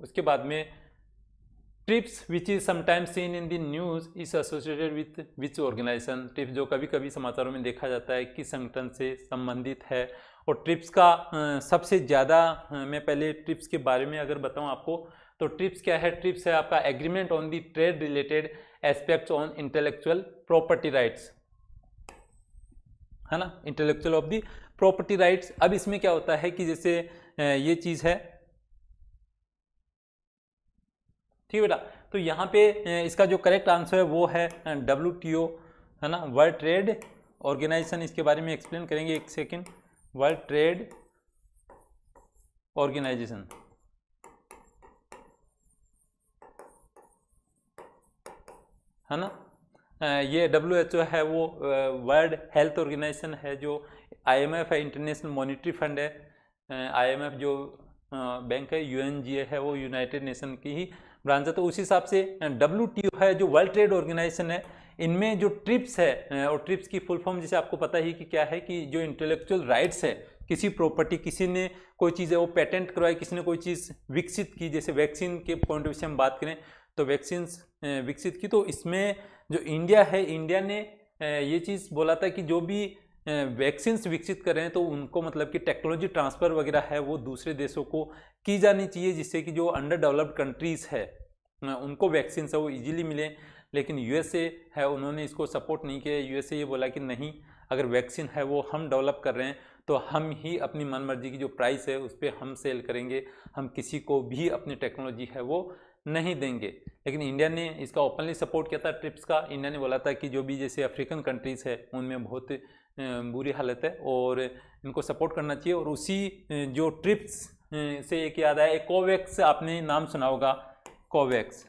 उसके बाद में TRIPS which is sometimes seen in the news is associated with which organisation TRIPS जो कभी कभी समाचारों में देखा जाता है किस संगठन से संबंधित है और ट्रिप्स का सबसे ज़्यादा मैं पहले ट्रिप्स के बारे में अगर बताऊँ आपको तो ट्रिप्स क्या है? ट्रिप्स है आपका agreement on the trade related aspects on intellectual property rights. है ना? Intellectual of the property rights. अब इसमें क्या होता है कि जैसे ये चीज़ है। ठीक बेटा? तो यहाँ पे इसका जो करेक्ट आंसर है वो है डब्ल्यू है ना? World trade organisation. इसके बारे में एक्सप्लेन करेंगे एक सेकेंड। World trade organisation. है ना? ये डब्ल्यू एच ओ है, वो वर्ल्ड हेल्थ ऑर्गेनाइजेशन है, जो आईएमएफ है, इंटरनेशनल मॉनिटरी फंड है। आईएमएफ जो बैंक है यू यूएनजीए है, वो यूनाइटेड नेशन की ही ब्रांच है। तो उस हिसाब से डब्ल्यू टी ओ है, जो वर्ल्ड ट्रेड ऑर्गेनाइजेशन है इनमें जो ट्रिप्स है और ट्रिप्स की फुल फॉर्म जैसे आपको पता ही कि क्या है कि जो इंटेलेक्चुअल राइट्स है, किसी प्रॉपर्टी किसी ने कोई चीज़ है वो पेटेंट करवाई, किसी ने कोई चीज़ विकसित की, जैसे वैक्सीन के पॉइंट ऑफ़ से हम बात करें तो वैक्सीन विकसित की तो इसमें जो इंडिया है इंडिया ने ये चीज़ बोला था कि जो भी वैक्सीन विकसित कर रहे हैं तो उनको मतलब कि टेक्नोलॉजी ट्रांसफ़र वगैरह है, वो दूसरे देशों को की जानी चाहिए, जिससे कि जो अंडर डेवलप्ड कंट्रीज़ है उनको वैक्सीन है, वो इजीली मिले। लेकिन यूएसए है, उन्होंने इसको सपोर्ट नहीं किया। यूएसए ये बोला कि नहीं, अगर वैक्सीन है वो हम डेवलप कर रहे हैं तो हम ही अपनी मनमर्जी की जो प्राइस है उस पर हम सेल करेंगे। हम किसी को भी अपनी टेक्नोलॉजी है वो नहीं देंगे। लेकिन इंडिया ने इसका ओपनली सपोर्ट किया था ट्रिप्स का। इंडिया ने बोला था कि जो भी जैसे अफ्रीकन कंट्रीज़ है, उनमें बहुत बुरी हालत है और इनको सपोर्ट करना चाहिए। और उसी जो ट्रिप्स से एक याद आया कोवैक्स आपने नाम सुना होगा कोवैक्स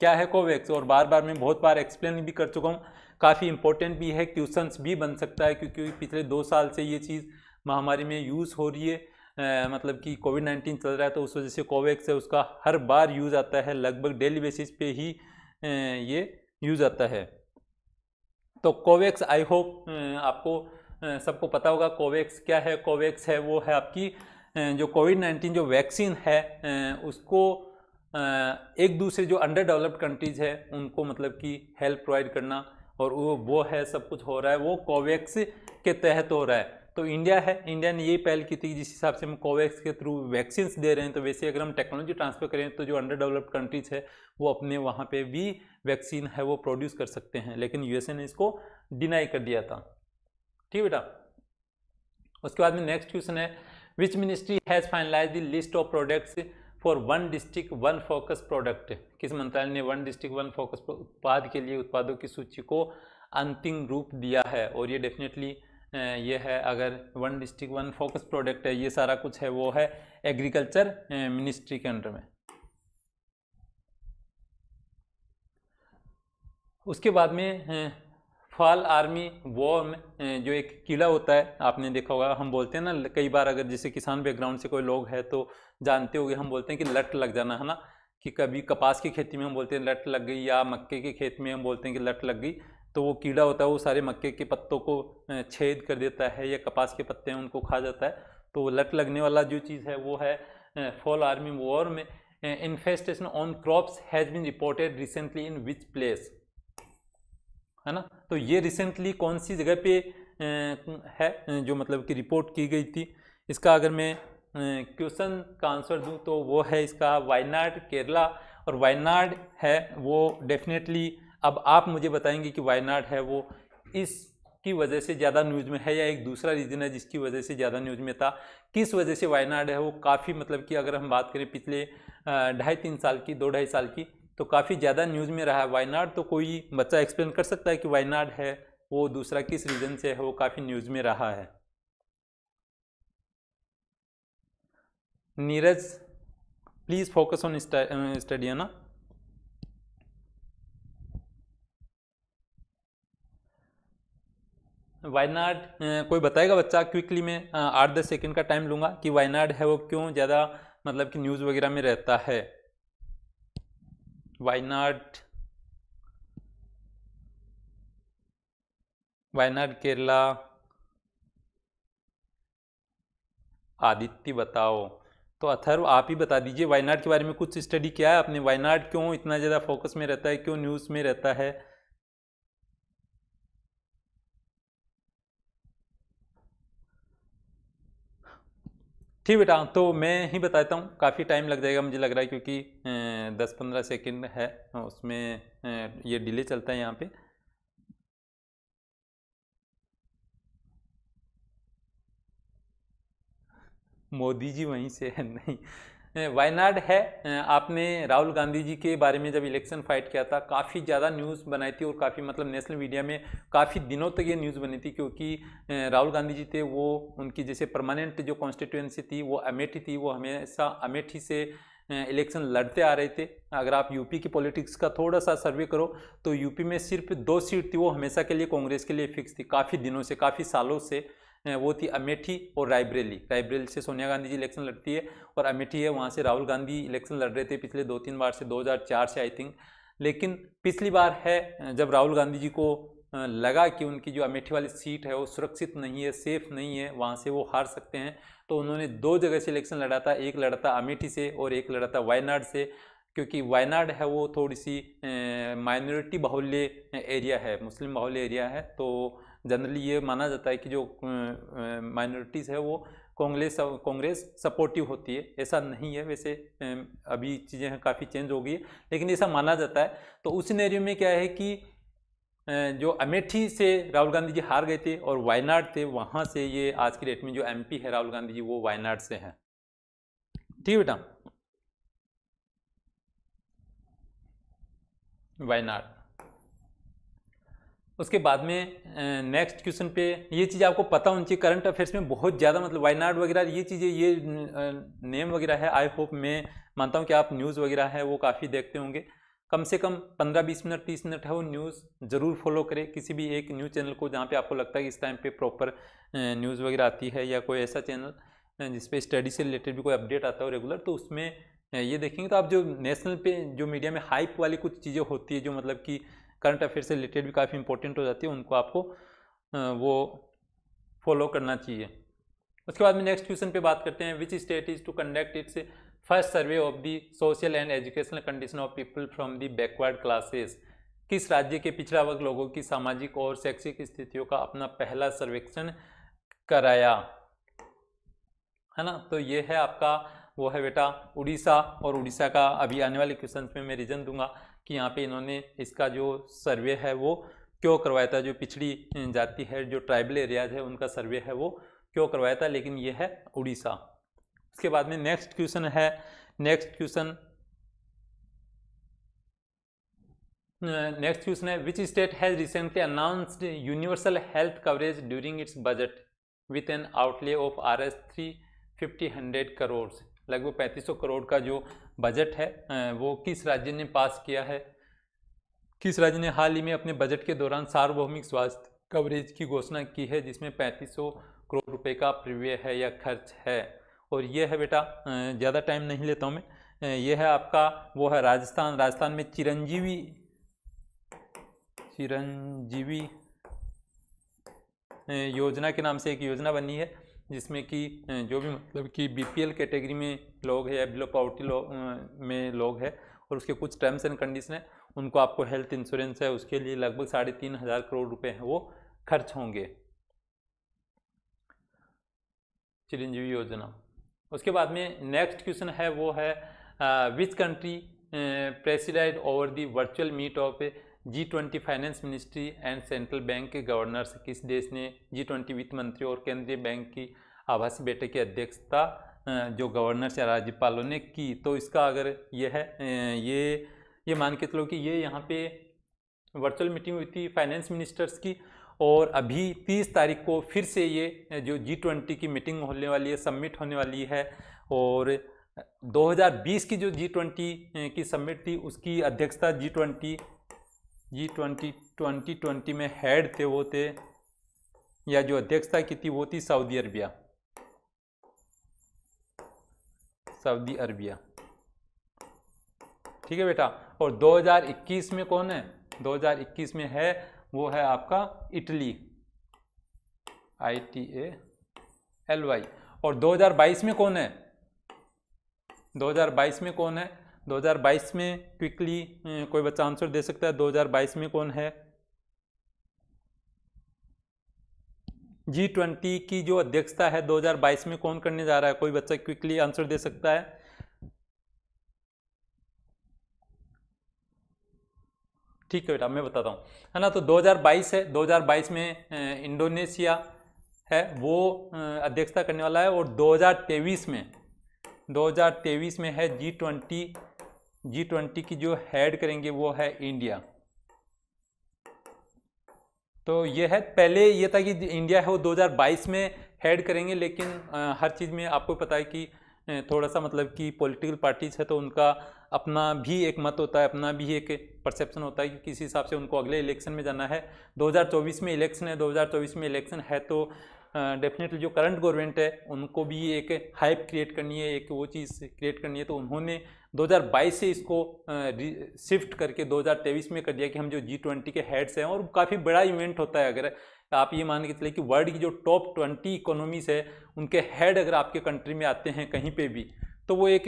क्या है कोवैक्स और बार बार मैं बहुत बार एक्सप्लेन भी कर चुका हूँ। काफ़ी इंपॉर्टेंट भी है क्वेश्चंस भी बन सकता है क्योंकि पिछले दो साल से ये चीज़ महामारी में यूज़ हो रही है। आ, मतलब कि कोविड नाइन्टीन चल रहा है तो उस वजह से कोवैक्स है उसका हर बार यूज़ आता है लगभग डेली बेसिस पे ही आ, ये यूज़ आता है। तो कोवैक्स आई होप आपको सबको पता होगा कोवैक्स क्या है। कोवैक्स है वो है आपकी जो कोविड नाइन्टीन जो वैक्सीन है उसको एक दूसरे जो अंडर डेवलप्ड कंट्रीज़ है, उनको मतलब कि हेल्प प्रोवाइड करना, और वो वो है, सब कुछ हो रहा है, वो कोवैक्स के तहत हो रहा है। तो इंडिया है इंडिया ने यही पहल की थी, जिस हिसाब से हम कोवैक्स के थ्रू वैक्सीन दे रहे हैं तो वैसे अगर हम टेक्नोलॉजी ट्रांसफ़र करें तो जो अंडर डेवलप्ड कंट्रीज़ है, वो अपने वहाँ पे भी वैक्सीन है, वो प्रोड्यूस कर सकते हैं। लेकिन यूएसए ने इसको डिनाई कर दिया था। ठीक बेटा? उसके बाद में नेक्स्ट क्वेश्चन है which ministry has finalise the list of products for one district one focus product किस मंत्रालय ने वन डिस्ट्रिक्ट वन फोकस उत्पाद के लिए उत्पादों की सूची को अंतिम रूप दिया है। और ये डेफिनेटली ये है अगर one district one focus product है, ये सारा कुछ है, वो है एग्रीकल्चर मिनिस्ट्री के अंडर में। उसके बाद में फॉल आर्मी वॉर्म जो एक कीड़ा होता है, आपने देखा होगा, हम बोलते हैं ना कई बार अगर जैसे किसान बैकग्राउंड से कोई लोग है तो जानते होंगे, हम बोलते हैं कि लट लग जाना, है ना? कि कभी कपास की खेती में हम बोलते हैं लट लग गई, या मक्के की खेत में हम बोलते हैं कि लट लग गई तो वो कीड़ा होता है, वो सारे मक्के के पत्तों को छेद कर देता है, या कपास के पत्ते हैं, उनको खा जाता है तो लट लगने वाला जो चीज़ है, वो है फॉल आर्मी वॉर में infestation on crops has been reported recently in which place है ना? तो ये रिसेंटली कौन सी जगह पे है, जो मतलब कि रिपोर्ट की गई थी? इसका अगर मैं क्वेश्चन का आंसर दूँ तो वो है इसका वायनाड, केरला। और वायनाड है वो डेफिनेटली अब आप मुझे बताएँगे कि वायनाड है वो इसकी वजह से ज़्यादा न्यूज़ में है या एक दूसरा रीज़न है जिसकी वजह से ज़्यादा न्यूज़ में था? किस वजह से वायनाड है वो? काफ़ी मतलब कि अगर हम बात करें पिछले ढाई तीन साल की दो ढाई साल की तो काफ़ी ज़्यादा न्यूज़ में रहा। है वायनाड तो कोई बच्चा एक्सप्लेन कर सकता है कि वायनाड है, वो दूसरा किस रीज़न से है, वो काफ़ी न्यूज़ में रहा है। Neeraj please focus on study है ना? वायनाड कोई बताएगा बच्चा क्विकली में? आठ दस सेकंड का टाइम लूँगा कि वायनाड है वो क्यों ज़्यादा मतलब कि न्यूज़ वगैरह में रहता है। वायनाड वायनाड केरला आदित्य बताओ। तो अथर्व, आप ही बता दीजिए वायनाड के बारे में कुछ स्टडी किया है आपने? वायनाड क्यों इतना ज़्यादा फोकस में रहता है? क्यों न्यूज़ में रहता है? ठीक बेटा तो मैं ही बताता हूँ। काफ़ी टाइम लग जाएगा मुझे लग रहा है क्योंकि दस पंद्रह सेकंड है उसमें ये डिले चलता है यहाँ पे। मोदी जी वहीं से है, नहीं। वायनाड है। आपने राहुल गांधी जी के बारे में जब इलेक्शन फाइट किया था, काफ़ी ज़्यादा न्यूज़ बनाई थी और काफ़ी मतलब नेशनल मीडिया में काफ़ी दिनों तक ये न्यूज़ बनी थी क्योंकि राहुल गांधी जी थे, वो उनकी जैसे परमानेंट जो कॉन्स्टिट्यूंसी थी, वो अमेठी थी, वो हमेशा अमेठी से इलेक्शन लड़ते आ रहे थे। अगर आप यूपी की पॉलिटिक्स का थोड़ा सा सर्वे करो तो यूपी में सिर्फ़ दो सीट थी, वो हमेशा के लिए कांग्रेस के लिए फिक्स थी, काफ़ी दिनों से, काफ़ी सालों से। वो थी अमेठी और रायबरेली। रायबरेली से सोनिया गांधी जी इलेक्शन लड़ती है और अमेठी है, वहाँ से राहुल गांधी इलेक्शन लड़ रहे थे पिछले दो तीन बार से 2004 से आई थिंक लेकिन पिछली बार है, जब राहुल गांधी जी को लगा कि उनकी जो अमेठी वाली सीट है वो सुरक्षित नहीं है, सेफ़ नहीं है, वहाँ से वो हार सकते हैं तो उन्होंने दो जगह से इलेक्शन लड़ा था, एक लड़ा था अमेठी से और एक लड़ा था वायनाड से, क्योंकि वायनाड है वो थोड़ी सी माइनॉरिटी बाहुल्य एरिया है, मुस्लिम बाहुल्य एरिया है तो जनरली ये माना जाता है कि जो माइनॉरिटीज़ है वो कांग्रेस कांग्रेस सपोर्टिव होती है। ऐसा नहीं है। वैसे अभी चीज़ें हैं, काफ़ी चेंज हो गई है। लेकिन ऐसा माना जाता है। तो उस सिनेरियो में क्या है कि जो अमेठी से राहुल गांधी जी हार गए थे और वायनाड थे, वहाँ से ये आज की डेट में जो एमपी है राहुल गांधी जी, वो वायनाड से हैं। ठीक है बेटा? वायनाड। उसके बाद में नेक्स्ट क्वेश्चन पे ये चीज़ आपको पता होनी चाहिए करंट अफेयर्स में बहुत ज़्यादा मतलब वायनाड वगैरह, ये चीज़ें, ये नेम वगैरह है आई होप मैं मानता हूँ कि आप न्यूज़ वगैरह है, वो काफ़ी देखते होंगे। कम से कम 15-20 मिनट 30 मिनट है वो न्यूज़ ज़रूर फॉलो करें। किसी भी एक न्यूज़ चैनल को जहाँ पे आपको लगता है कि इस टाइम पे प्रॉपर न्यूज़ वगैरह आती है या कोई ऐसा चैनल जिसपे स्टडी से रिलेटेड भी कोई अपडेट आता हो रेगुलर तो उसमें ये देखेंगे तो आप जो नेशनल पे, जो मीडिया में हाइप वाली कुछ चीज़ें होती है, जो मतलब कि करंट अफेयर से रिलेटेड भी काफ़ी इंपॉर्टेंट हो जाती है, उनको आपको वो फॉलो करना चाहिए। उसके बाद में नेक्स्ट क्वेश्चन पे बात करते हैं which state is to conduct its first survey of the social and educational condition of people from the backward classes किस राज्य के पिछड़ा वर्ग लोगों की सामाजिक और शैक्षिक स्थितियों का अपना पहला सर्वेक्षण कराया? है ना? तो ये है आपका, वो है बेटा उड़ीसा, और उड़ीसा का अभी आने वाले क्वेश्चन में मैं रीजन दूँगा। कि यहाँ पे इन्होंने इसका जो सर्वे है वो क्यों करवाया था, जो पिछड़ी जाति है, जो ट्राइबल एरियाज़ है, उनका सर्वे है वो क्यों करवाया था, लेकिन ये है उड़ीसा। उसके बाद में नेक्स्ट क्वेश्चन है, नेक्स्ट क्वेश्चन नेक्स्ट क्वेश्चन है which state has recently announced universal health coverage during its budget with an outlay of R S three fifty hundred crore लगभग पैंतीस सौ करोड़ का जो बजट है वो किस राज्य ने पास किया है? किस राज्य ने हाल ही में अपने बजट के दौरान सार्वभौमिक स्वास्थ्य कवरेज की घोषणा की है, जिसमें पैंतीस करोड़ रुपए का प्रीव्यय है या खर्च है? और ये है बेटा ज़्यादा टाइम नहीं लेता हूँ मैं ये है आपका, वो है राजस्थान। राजस्थान में चिरंजीवी चिरंजीवी योजना के नाम से एक योजना बनी है। जिसमें कि जो भी मतलब कि बीपीएल कैटेगरी में लोग हैं या बिलो पावर्टी लोग में लोग है और उसके कुछ टर्म्स एंड कंडीशन है, उनको आपको हेल्थ इंश्योरेंस है, उसके लिए लगभग साढ़े तीन हज़ार करोड़ रुपए हैं, वो खर्च होंगे। चिरंजीवी योजना। उसके बाद में नेक्स्ट क्वेश्चन है, वो है which country presided over the virtual meet of G twenty finance ministry and central bank के गवर्नर्स किस देश ने जी ट्वेंटी वित्त मंत्री और केंद्रीय बैंक की आभासी बैठक की अध्यक्षता जो गवर्नर्स या राज्यपालों ने की? तो इसका अगर यह है ये ये मान के चलो कि ये यहाँ पे वर्चुअल मीटिंग हुई थी फाइनेंस मिनिस्टर्स की और अभी 30 तारीख को फिर से ये जो जी ट्वेंटी की मीटिंग होने वाली है सबमिट होने वाली है और 2020 की जो जी ट्वेंटी की सबमिट थी, उसकी अध्यक्षता G twenty G, twenty twenty twenty में हेड थे वो थे, या जो अध्यक्षता की थी वो थी सऊदी अरबिया। Saudi Arabia. ठीक है बेटा? और 2021 में कौन है? 2021 में है, वो है आपका Italy. I T A L Y. और 2022 में कौन है? 2022 में कौन है? 2022 में क्विकली कोई बच्चा आंसर दे सकता है। 2022 में कौन है? जी ट्वेंटी की जो अध्यक्षता है 2022 में कौन करने जा रहा है? कोई बच्चा क्विकली आंसर दे सकता है? ठीक है बेटा, मैं बताता हूँ। है ना तो 2022 है। 2022 में इंडोनेशिया है, वो अध्यक्षता करने वाला है। और 2023 में 2023 में है जी ट्वेंटी जी ट्वेंटी की जो हेड करेंगे वो है इंडिया तो ये है, पहले ये था कि इंडिया है, वो 2022 में हेड करेंगे, लेकिन हर चीज़ में आपको पता है कि थोड़ा सा मतलब कि पॉलिटिकल पार्टीज़ है तो उनका अपना भी एक मत होता है, अपना भी एक परसेप्शन होता है कि किस हिसाब से उनको अगले इलेक्शन में जाना है। 2024 में इलेक्शन है 2024 में इलेक्शन है तो डेफिनेटली जो करंट गवर्नमेंट है, उनको भी एक हाइप क्रिएट करनी है, एक वो चीज़ क्रिएट करनी है तो उन्होंने 2022 से इसको शिफ्ट करके 2023 में कर दिया कि हम जो जी ट्वेंटी के हेड्स हैं और काफ़ी बड़ा इवेंट होता है। अगर आप ये मान के चले कि वर्ल्ड की जो टॉप ट्वेंटी इकोनॉमीज है, उनके हेड अगर आपके कंट्री में आते हैं कहीं पे भी तो वो एक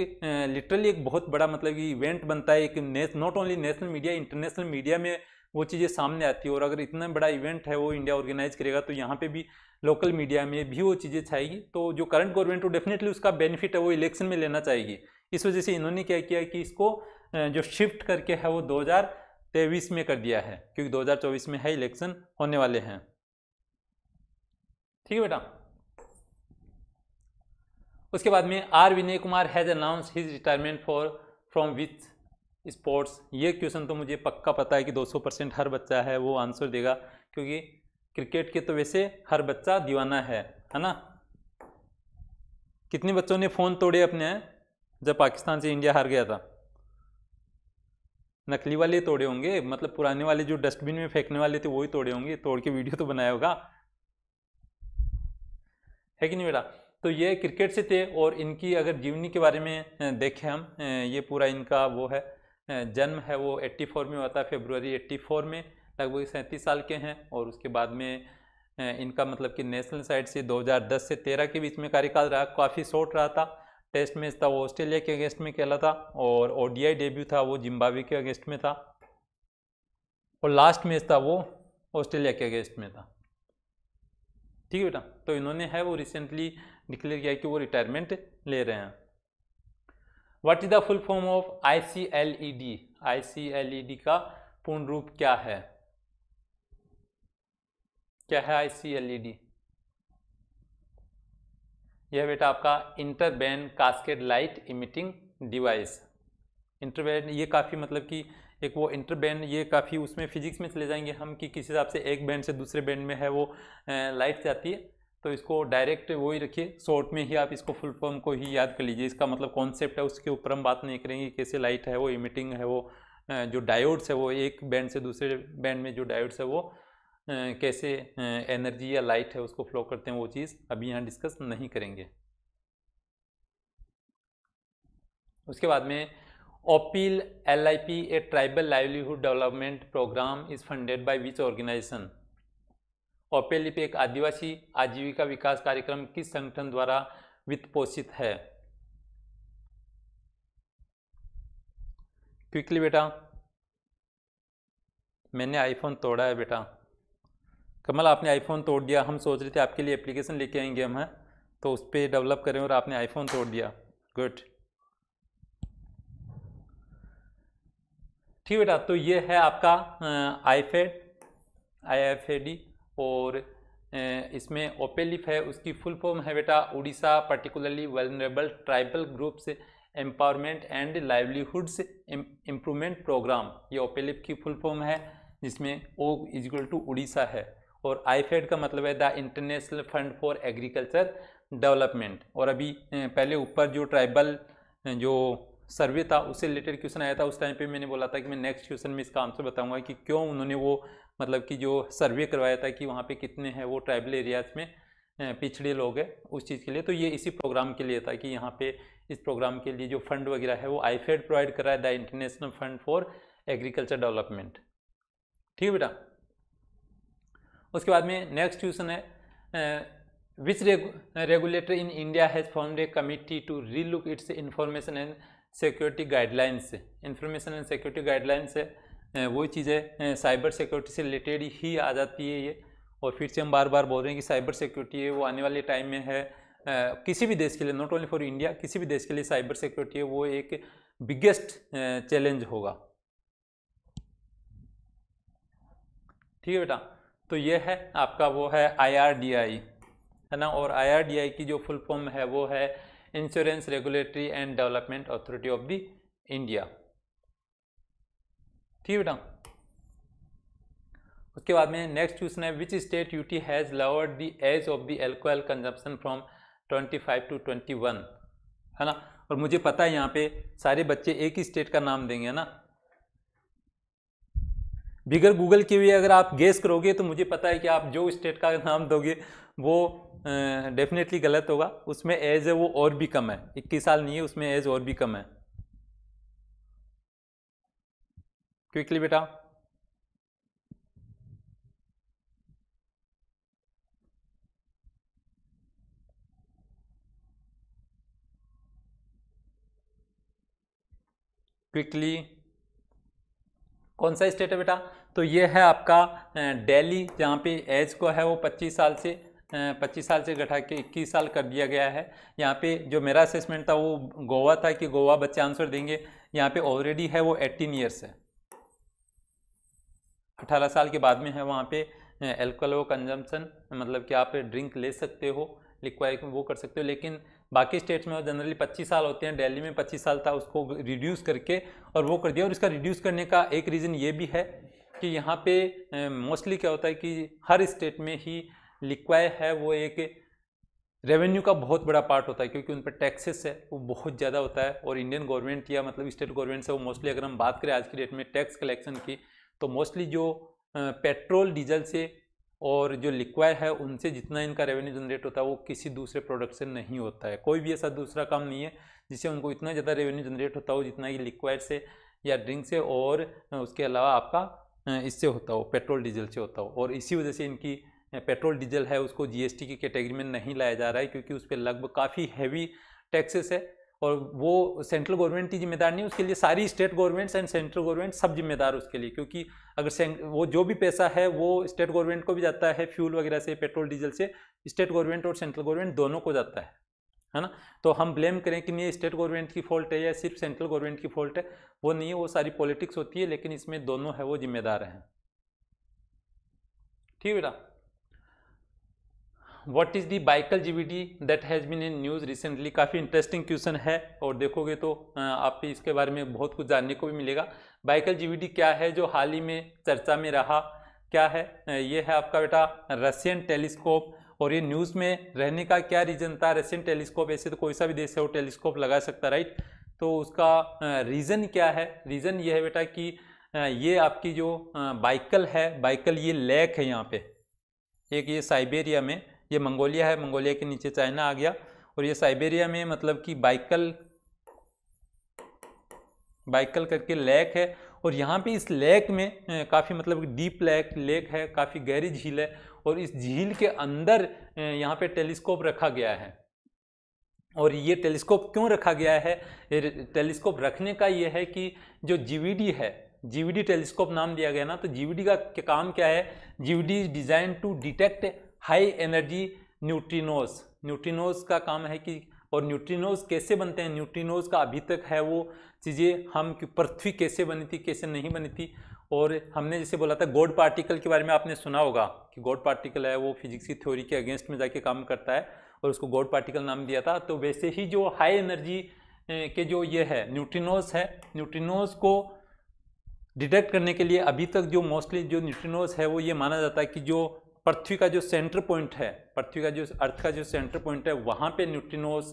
लिटरली एक बहुत बड़ा मतलब कि इवेंट बनता है। एक not only national media international media में वो चीज़ें सामने आती है। और अगर इतना बड़ा इवेंट है वो इंडिया ऑर्गेनाइज करेगा तो यहाँ पे भी लोकल मीडिया में भी वो चीज़ें छाएगी। तो जो करंट गवर्नमेंट वो डेफिनेटली उसका बेनिफिट है, वो इलेक्शन में लेना चाहेगी। इस वजह से इन्होंने क्या किया कि इसको जो शिफ्ट करके है वो दो हज़ार तेईस में कर दिया है, क्योंकि 2024 में है इलेक्शन होने वाले हैं। ठीक है बेटा? उसके बाद में R Vinay Kumar has announce his retirement for from with sports ये क्वेश्चन तो मुझे पक्का पता है कि 200 परसेंट हर बच्चा है, वो आंसर देगा, क्योंकि क्रिकेट के तो वैसे हर बच्चा दीवाना है है ना? कितने बच्चों ने फ़ोन तोड़े अपने जब पाकिस्तान से इंडिया हार गया था। नकली वाले तोड़े होंगे मतलब पुराने वाले जो डस्टबिन में फेंकने वाले थे, वही तोड़े होंगे। तोड़ के वीडियो तो बनाया होगा। है कि नहीं बेटा? तो ये क्रिकेट से थे और इनकी अगर जीवनी के बारे में देखें हम ये पूरा इनका वो है जन्म है वो 84 में हुआ था, फेब्रुवरी 84 में, लगभग सैंतीस साल के हैं और उसके बाद में इनका मतलब कि नेशनल साइड से 2010 से 13 के बीच में कार्यकाल रहा, काफ़ी शॉर्ट रहा था। टेस्ट मैच था, वो ऑस्ट्रेलिया के अगेंस्ट में खेला था और ओडीआई डेब्यू था, वो जिम्बाब्वे के अगेंस्ट में था। और लास्ट मैच था वो ऑस्ट्रेलिया के अगेंस्ट में था। ठीक है बेटा तो इन्होंने है वो रिसेंटली डिक्लेयर किया कि वो रिटायरमेंट ले रहे हैं। What is the full form of I C L E D I C L E D का पूर्ण रूप क्या है? क्या है आई सी डी यह बेटा आपका interband cascade light emitting device interband ये काफ़ी मतलब कि एक वो इंटर बैंड ये काफ़ी उसमें फिजिक्स में चले जाएँगे हम कि किस हिसाब से एक बैंड से दूसरे बैंड में है वो लाइट जाती है। तो इसको डायरेक्ट वो ही रखिए शॉर्ट में ही आप इसको फुल फॉर्म को ही याद कर लीजिए। इसका मतलब कॉन्सेप्ट है, उसके ऊपर हम बात नहीं करेंगे कैसे लाइट है वो इमिटिंग है वो जो डायोड्स है वो, एक बैंड से दूसरे बैंड में जो डायोड्स है वो कैसे एनर्जी या लाइट है उसको फ्लो करते हैं वो चीज़, अभी यहाँ डिस्कस नहीं करेंगे। उसके बाद में, OPIL LIP a tribal livelihood development program is funded by which organization? OPIL एक आदिवासी आजीविका विकास कार्यक्रम किस संगठन द्वारा वित्त पोषित है? क्विकली बेटा। मैंने आईफोन तोड़ा है बेटा। कमल, आपने आईफोन तोड़ दिया। हम सोच रहे थे आपके लिए एप्लीकेशन लेके आएँगे हम, हैं। तो उस पर डेवलप करें और आपने आईफोन तोड़ दिया। गुड ठीक बेटा तो ये है आपका IFAD I F A D और इसमें ओपेलिफ है। उसकी फुल फॉर्म है बेटा Orissa particularly vulnerable tribal groups empowerment and livelihoods improvement programme ये ओपेलिफ की फुल फॉर्म है, जिसमें ओ इजिकल टू उड़ीसा है। और आईफेड का मतलब है the international fund for agriculture development. और अभी पहले ऊपर जो ट्राइबल जो सर्वे था, उससे रिलेटेड क्वेश्चन आया था, उस टाइम पे मैंने बोला था कि मैं नेक्स्ट क्वेश्चन में इसका आंसर बताऊँगा कि क्यों उन्होंने वो मतलब कि जो सर्वे करवाया था कि वहाँ पे कितने हैं वो ट्राइबल एरियाज़ में पिछड़े लोग हैं उस चीज़ के लिए। तो ये इसी प्रोग्राम के लिए था कि यहाँ पे इस प्रोग्राम के लिए जो फंड वगैरह है वो आईफेड प्रोवाइड कर है the international fund for agriculture development. ठीक है बेटा? उसके बाद में नेक्स्ट क्वेश्चन है which regulator in India has form a committee to relook its information and security guidelines information and security guidelines है वही चीज़ें साइबर सिक्योरिटी से रिलेटेड ही आ जाती है ये। और फिर से हम बार बार बोल रहे हैं कि साइबर सिक्योरिटी है, वो आने वाले टाइम में है। किसी भी देश के लिए नॉट ओनली फॉर इंडिया किसी भी देश के लिए साइबर सिक्योरिटी है, वो एक बिगेस्ट चैलेंज होगा। ठीक है बेटा? तो ये है आपका वो है आई है ना? और आई की जो फुल फॉर्म है वो है insurance regulatory and development authority of the India ठीक बेटा? उसके बाद में नेक्स्ट क्वेश्चन है which state UT has lowered the age of the alcohol consumption from 25 to 21 है ना? और मुझे पता है यहाँ पे सारे बच्चे एक ही स्टेट का नाम देंगे ना? बिगर गूगल के भी अगर आप गेस करोगे तो मुझे पता है कि आप जो स्टेट का नाम दोगे, वो डेफिनेटली गलत होगा। उसमें एज है, वो और भी कम है। इक्कीस साल नहीं है, उसमें एज और भी कम है। क्विकली बेटा। क्विकली कौन सा स्टेट है बेटा? तो ये है आपका डेली जहाँ पे एज को है वो 25 साल से 25 साल से घटा के 21 साल कर दिया गया है। यहाँ पे जो मेरा असेसमेंट था वो गोवा था कि गोवा बच्चे आंसर देंगे। यहाँ पे ऑलरेडी है वो 18 ईयर्स है। 18 साल के बाद में है वहाँ पे एल्कोहल कंजम्पशन मतलब कि आप ड्रिंक ले सकते हो लिक्वाइड वो कर सकते हो। लेकिन बाकी स्टेट्स में जनरली 25 साल होते हैं। दिल्ली में 25 साल था, उसको रिड्यूस करके और वो कर दिया। और इसका रिड्यूस करने का एक रीज़न ये भी है कि यहाँ पे मोस्टली क्या होता है कि हर स्टेट में ही लिक्वाय है, वो एक रेवेन्यू का बहुत बड़ा पार्ट होता है, क्योंकि उन पर टैक्सेस है, वो बहुत ज़्यादा होता है और इंडियन गवर्नमेंट या मतलब स्टेट गवर्नमेंट से वो मोस्टली अगर हम बात करें आज की डेट में टैक्स कलेक्शन की तो मोस्टली जो पेट्रोल डीजल से और जो लिक्वाय है, उनसे जितना इनका रेवेन्यू जनरेट होता है, वो किसी दूसरे प्रोडक्ट से नहीं होता है। कोई भी ऐसा दूसरा काम नहीं है, जिससे उनको इतना ज़्यादा रेवेन्यू जनरेट होता हो, जितना कि लिक्वाइड से या ड्रिंक से और उसके अलावा आपका इससे होता हो, पेट्रोल डीजल से होता हो। और इसी वजह से इनकी पेट्रोल डीजल है, उसको जीएसटी की कैटेगरी में नहीं लाया जा रहा है, क्योंकि उस पर लगभग काफ़ी हैवी टैक्सेस है। और वो सेंट्रल गवर्नमेंट की जिम्मेदार नहीं उसके लिए सारी state governments and central government सब जिम्मेदार उसके लिए। क्योंकि अगर वो जो भी पैसा है, वो स्टेट गवर्नमेंट को भी जाता है फ्यूल वगैरह से, पेट्रोल डीजल से स्टेट गवर्नमेंट और सेंट्रल गवर्नमेंट दोनों को जाता है। है ना? तो हम ब्लेम करें कि नहीं स्टेट गवर्नमेंट की फॉल्ट है या सिर्फ़ सेंट्रल गवर्नमेंट की फॉल्ट है, वो नहीं है, वो सारी पॉलिटिक्स होती है, लेकिन इसमें दोनों है, वो जिम्मेदार हैं। ठीक बेटा? What is the Baikal GVD that has been in news recently काफ़ी इंटरेस्टिंग क्वेश्चन है, और देखोगे तो आप इसके बारे में बहुत कुछ जानने को भी मिलेगा। बाइकल जीवीडी क्या है, जो हाल ही में चर्चा में रहा? क्या है? ये है आपका बेटा रशियन टेलीस्कोप और ये न्यूज़ में रहने का क्या रीज़न था? रशियन टेलीस्कोप ऐसे तो कोई सा भी देश है, वो टेलीस्कोप लगा सकता राइट तो उसका रीज़न क्या है? रीज़न ये है बेटा कि ये आपकी जो बाइकल है, बाइकल ये लेक है यहाँ पे। एक ये साइबेरिया में, ये मंगोलिया है, मंगोलिया के नीचे चाइना आ गया। और ये साइबेरिया में मतलब कि बाइकल बाइकल करके लेक है। और यहाँ पे इस लेक में काफ़ी मतलब डीप लेक लेक है, काफ़ी गहरी झील है। और इस झील के अंदर यहाँ पे टेलीस्कोप रखा गया है। और ये टेलीस्कोप क्यों रखा गया है? टेलीस्कोप रखने का ये है कि जो जीवीडी है, जीवीडी टेलीस्कोप नाम दिया गया ना तो जीवीडी का काम क्या है? GVD design to detect high energy neutrinos. Neutrinos का काम है कि, और न्यूट्रिनोज कैसे बनते हैं? न्यूट्रिनोज का अभी तक है वो चीज़ें हम पृथ्वी कैसे बनी थी, कैसे नहीं बनी थी। और हमने जैसे बोला था, गोड पार्टिकल के बारे में आपने सुना होगा। कि गोड पार्टिकल है, वो फिजिक्स की थ्योरी के अगेंस्ट में जाके काम करता है और उसको गोड पार्टिकल नाम दिया था। तो वैसे ही जो हाई एनर्जी के जो ये है, न्यूट्रिनोज है, न्यूट्रिनोज को डिटेक्ट करने के लिए अभी तक जो मोस्टली जो न्यूट्रिनोज है, वो ये माना जाता है कि जो पृथ्वी का जो सेंटर पॉइंट है, पृथ्वी का जो, अर्थ का जो सेंटर पॉइंट है, वहाँ पे न्यूट्रिनोस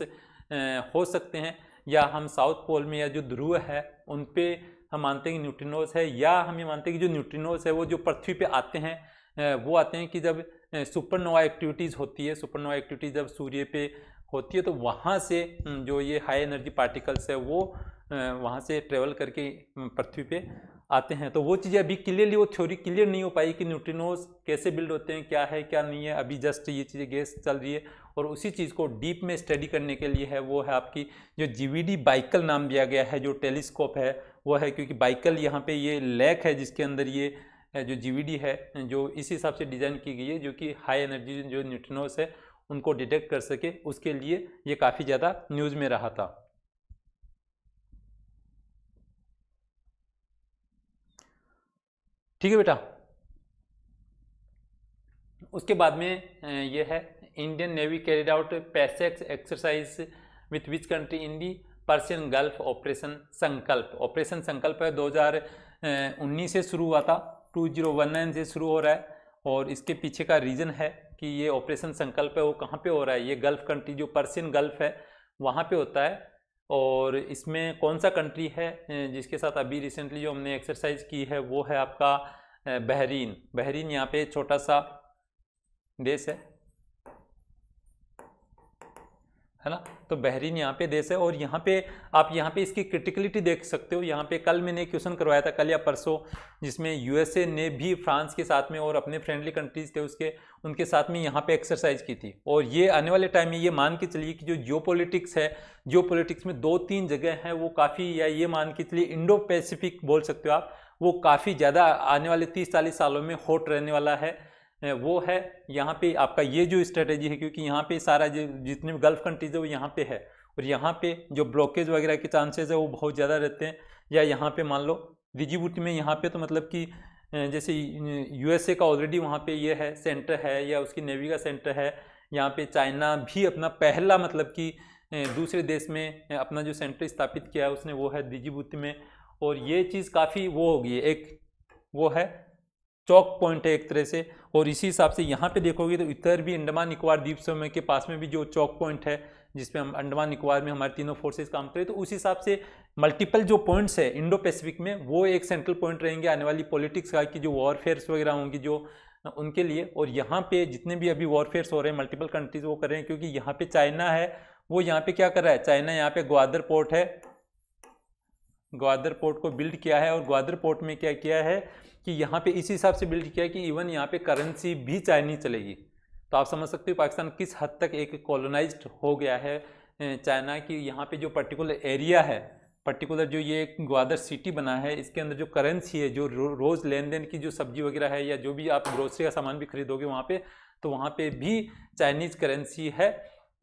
हो सकते हैं। या हम साउथ पोल में या जो ध्रुव है, उन पे हम मानते हैं कि न्यूट्रिनोस है, या हम ये मानते हैं कि जो न्यूट्रिनोस है, वो जो पृथ्वी पे आते हैं वो आते हैं कि जब सुपरनोवा एक्टिविटीज़ होती है सुपरनोवा एक्टिविटीज़ जब सूर्य पे होती है तो वहाँ से जो ये हाई एनर्जी पार्टिकल्स है, वो वहाँ से ट्रेवल करके पृथ्वी पे आते हैं। तो वो चीज़ें अभी क्लियरली वो थ्योरी क्लियर नहीं हो पाई कि न्यूट्रिनोज कैसे बिल्ड होते हैं, क्या है, क्या नहीं है, अभी जस्ट ये चीज़ें गैस चल रही है। और उसी चीज़ को डीप में स्टडी करने के लिए है, वो है आपकी जो जीवीडी बाइकल नाम दिया गया है, जो टेलीस्कोप है, वो है, क्योंकि बाइकल यहाँ पे ये लैक है, जिसके अंदर ये जो जीवीडी है, जो इस हिसाब से डिज़ाइन की गई है, जो कि हाई एनर्जी जो न्यूट्रिनोस है, उनको डिटेक्ट कर सके। उसके लिए ये काफ़ी ज़्यादा न्यूज़ में रहा था। ठीक है बेटा? उसके बाद में ये है Indian navy carried out PASSEX exercise with which country in the Persian gulf operation Sankalp operation Sankalp है 2019 से शुरू हुआ था। 2019 से शुरू हो रहा है और इसके पीछे का रीज़न है कि ये ऑपरेशन संकल्प है, वो कहाँ पे हो रहा है? ये गल्फ कंट्री, जो पर्सियन गल्फ है, वहाँ पे होता है। और इसमें कौन सा कंट्री है जिसके साथ अभी रिसेंटली जो हमने एक्सरसाइज की है, वो है आपका बहरीन। बहरीन यहाँ पे छोटा सा देश है। है ना? तो बहरीन यहाँ पे देश है और यहाँ पे आप यहाँ पे इसकी क्रिटिकलिटी देख सकते हो। यहाँ पे कल मैंने क्वेश्चन करवाया था, कल या परसों, जिसमें यूएसए ने भी फ्रांस के साथ में और अपने फ्रेंडली कंट्रीज़ थे उसके, उनके साथ में यहाँ पे एक्सरसाइज की थी। और ये आने वाले टाइम में ये मान के चलिए कि जो जियो है जियो में दो तीन जगह हैं, वो काफ़ी, या ये मान के चलिए इंडो पैसिफिक बोल सकते हो आप, वो काफ़ी ज़्यादा आने वाले तीस चालीस सालों में हॉट रहने वाला है। वो है, यहाँ पे आपका ये जो स्ट्रेटेजी है, क्योंकि यहाँ पे सारा जो, जितने भी गल्फ कंट्रीज़ है, वो यहाँ पे है। और यहाँ पे जो ब्लॉकेज वगैरह के चांसेस है, वो बहुत ज़्यादा रहते हैं। या यहाँ पे मान लो डिजिबूटी में यहाँ पे तो मतलब कि जैसे यूएसए का ऑलरेडी वहाँ पे ये है सेंटर है, या उसकी नेवी का सेंटर है। यहाँ पे चाइना भी अपना पहला मतलब कि दूसरे देश में अपना जो सेंटर स्थापित किया है, उसने वो है डिजिबूटी में। और ये चीज़ काफ़ी वो होगी एक वो है चौक पॉइंट है एक तरह से। और इसी हिसाब से यहाँ पे देखोगे तो इतर भी अंडमान निकोबार द्वीप समूह के पास में भी जो चौक पॉइंट है जिसपे हम अंडमान निकोबार में हमारे तीनों फोर्सेस काम करें तो उस हिसाब से मल्टीपल जो पॉइंट्स है इंडो पैसिफिक में, वो एक सेंट्रल पॉइंट रहेंगे, आने वाली पॉलिटिक्स का कि जो वॉरफेयर्स वगैरह होंगी जो उनके लिए। और यहाँ पे जितने भी अभी वॉरफेयर्स हो रहे हैं मल्टीपल कंट्रीज़ वो कर रहे हैं, क्योंकि यहाँ पे चाइना है, वो यहाँ पे क्या कर रहा है? चाइना यहाँ पे ग्वादर पोर्ट है ग्वादर पोर्ट को बिल्ड किया है और ग्वादर पोर्ट में क्या किया है कि यहाँ पे इसी हिसाब से बिल्ड किया है कि इवन यहाँ पे करेंसी भी चाइनीज़ चलेगी। तो आप समझ सकते हो पाकिस्तान किस हद तक एक कॉलोनाइज हो गया है चाइना की यहाँ पे जो पर्टिकुलर एरिया है पर्टिकुलर जो ये ग्वादर सिटी बना है इसके अंदर जो करेंसी है जो रो, रोज़ लेन देन की जो सब्ज़ी वगैरह है या जो भी आप ग्रोसरी का सामान भी खरीदोगे वहाँ पे तो वहाँ पे भी चाइनीज़ करेंसी है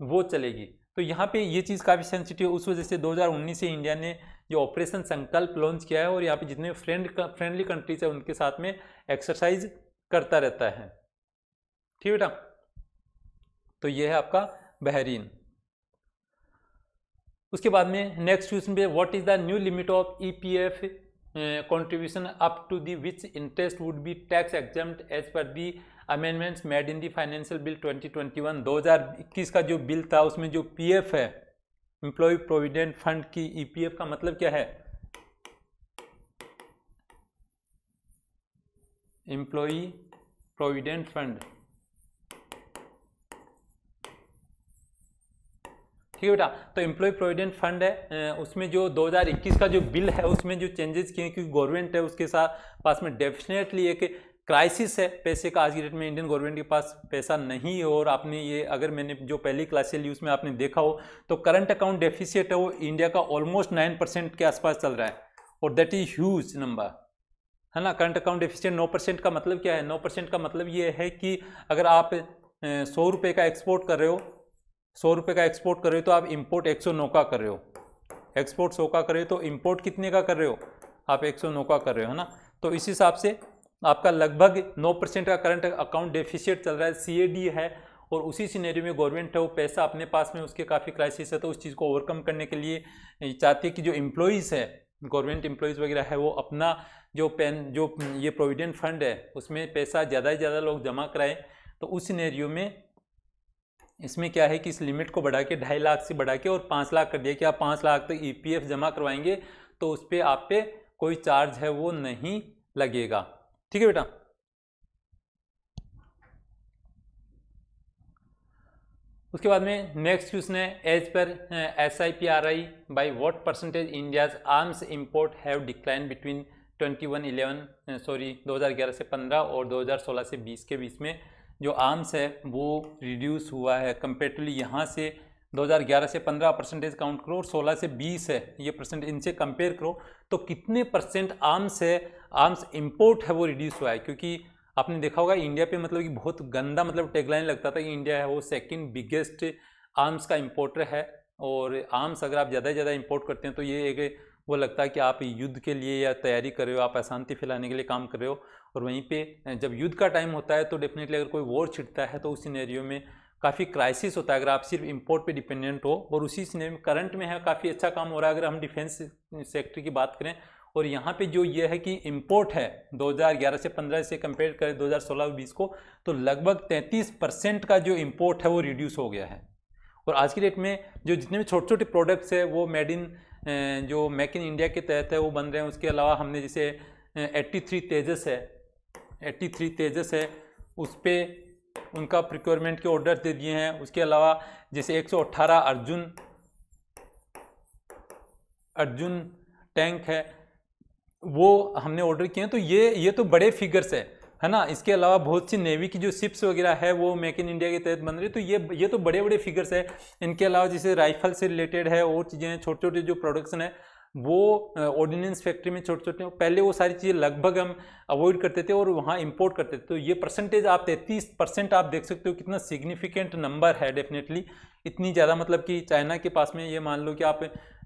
वो चलेगी। तो यहाँ पे ये चीज़ काफ़ी सेंसिटिव उस वजह से 2019 से इंडिया ने जो ऑपरेशन संकल्प लॉन्च किया है और यहाँ पे जितने फ्रेंड फ्रेंडली कंट्रीज़ है, उनके साथ में एक्सरसाइज करता रहता है। ठीक बेटा? तो ये है आपका बहरीन। उसके बाद में नेक्स्ट क्वेश्चन पे what is the new limit of EPF contribution up to the which interest would be tax exempted as per the amendments made in the financial bill 2021 2021 का जो बिल था, उसमें जो पीएफ है एम्प्लॉय प्रोविडेंट फंड की EPF का मतलब क्या है? एम्प्लॉय प्रोविडेंट फंड ठीक है बेटा तो एम्प्लॉय प्रोविडेंट फंड है उसमें जो 2021 का जो बिल है, उसमें जो चेंजेस किए क्योंकि गवर्नमेंट है, उसके साथ, पास में डेफिनेटली एक क्राइसिस है, पैसे का आज की डेट में इंडियन गवर्नमेंट के पास पैसा नहीं है और आपने ये, अगर मैंने जो पहली क्लास ली उसमें आपने देखा हो तो करंट अकाउंट डेफिसिट है वो इंडिया का ऑलमोस्ट नाइन परसेंट के आसपास चल रहा है और दैट इज़ ह्यूज नंबर है ना? करंट अकाउंट डेफिसिट नौ परसेंट का मतलब क्या है? नौ परसेंट का मतलब ये है कि अगर आप सौ रुपये का एक्सपोर्ट कर रहे हो, सौ रुपये का एक्सपोर्ट कर रहे हो तो आप इम्पोर्ट एक सौ नौ का कर रहे हो। एक्सपोर्ट सौ का कर रहे हो तो इम्पोर्ट कितने का कर रहे हो? आप एक सौ नौ का कर रहे हो, है ना? तो इस हिसाब से आपका लगभग नौ परसेंट का करंट अकाउंट डेफिशिएट चल रहा है सीएडी है और उसी सीनेरियो में गवर्नमेंट है, वो पैसा अपने पास में, उसके काफ़ी क्राइसिस है तो उस चीज़ को ओवरकम करने के लिए चाहती है कि जो एम्प्लॉयज़ है गवर्नमेंट एम्प्लॉयज़ वगैरह है, वो अपना जो पेन जो ये प्रोविडेंट फंड है, उसमें पैसा ज़्यादा से ज़्यादा लोग जमा कराएँ तो उस सीनेरियो में इसमें क्या है कि इस लिमिट को बढ़ा के, ढाई लाख से बढ़ा के और पाँच लाख कर दिया कि आप पाँच लाख तक ई जमा करवाएँगे तो उस पर आप पे कोई चार्ज है, वो नहीं लगेगा। ठीक है बेटा? उसके बाद में नेक्स्ट क्वेश्चन है as per S I P R I by what percentage India's arms import have decline between twenty one eleven sorry दो हज़ार ग्यारह से पंद्रह और दो हज़ार सोलह से बीस के बीच में जो आर्म्स है, वो रिड्यूस हुआ है। कंपेरेटिवली यहाँ से 2011 से 15 परसेंटेज काउंट करो और 16 से 20 है, ये परसेंट इनसे कंपेयर करो तो कितने परसेंट आर्म्स है आर्म्स इंपोर्ट है वो रिड्यूस हुआ है? क्योंकि आपने देखा होगा इंडिया पे मतलब कि बहुत गंदा मतलब टेगलाइन लगता था कि इंडिया है वो सेकंड बिगेस्ट आर्म्स का इम्पोर्टर है, और आर्म्स अगर आप ज़्यादा से ज़्यादा इम्पोर्ट करते हैं तो ये एक वो लगता है कि आप युद्ध के लिए या तैयारी कर रहे हो, आप अशांति फैलाने के लिए काम कर रहे हो, और वहीं पे जब युद्ध का टाइम होता है तो डेफिनेटली अगर कोई वॉर छिटता है तो उस सीनेरियो में काफ़ी क्राइसिस होता है। अगर आप सिर्फ़ इम्पोर्ट पे डिपेंडेंट हो और उसी में करंट में है, काफ़ी अच्छा काम हो रहा है। अगर हम डिफेंस सेक्टर की बात करें और यहाँ पे जो ये है कि इंपोर्ट है 2011 से 15 से कंपेयर करें 2016-20 को तो लगभग 33 परसेंट का जो इंपोर्ट है वो रिड्यूस हो गया है। और आज की डेट में जो जितने भी छोटे छोटे प्रोडक्ट्स है, वो मेड इन जो मेक इन इंडिया के तहत है, वो बन रहे हैं। उसके अलावा हमने जैसे एट्टी थ्री तेजस है एट्टी थ्री तेजस है, उस पर उनका प्रिक्योरमेंट के ऑर्डर दे दिए हैं। उसके अलावा जैसे 118 अर्जुन अर्जुन टैंक है, वो हमने ऑर्डर किए हैं। तो ये ये तो बड़े फिगर्स है है ना? इसके अलावा बहुत सी नेवी की जो शिप्स वगैरह है, वो मेक इन इंडिया के तहत बन रही है। तो ये ये तो बड़े बड़े फिगर्स है। इनके अलावा जैसे राइफल से रिलेटेड है, और चीज़ें छोटे छोटे जो प्रोडक्शन है वो ऑर्डिनेंस फैक्ट्री में छोटे छोटे, पहले वो सारी चीज़ें लगभग हम अवॉइड करते थे और वहाँ इंपोर्ट करते थे। तो ये परसेंटेज आप तैतीस परसेंट आप देख सकते हो कितना सिग्निफिकेंट नंबर है डेफिनेटली इतनी ज़्यादा मतलब कि चाइना के पास में ये मान लो कि आप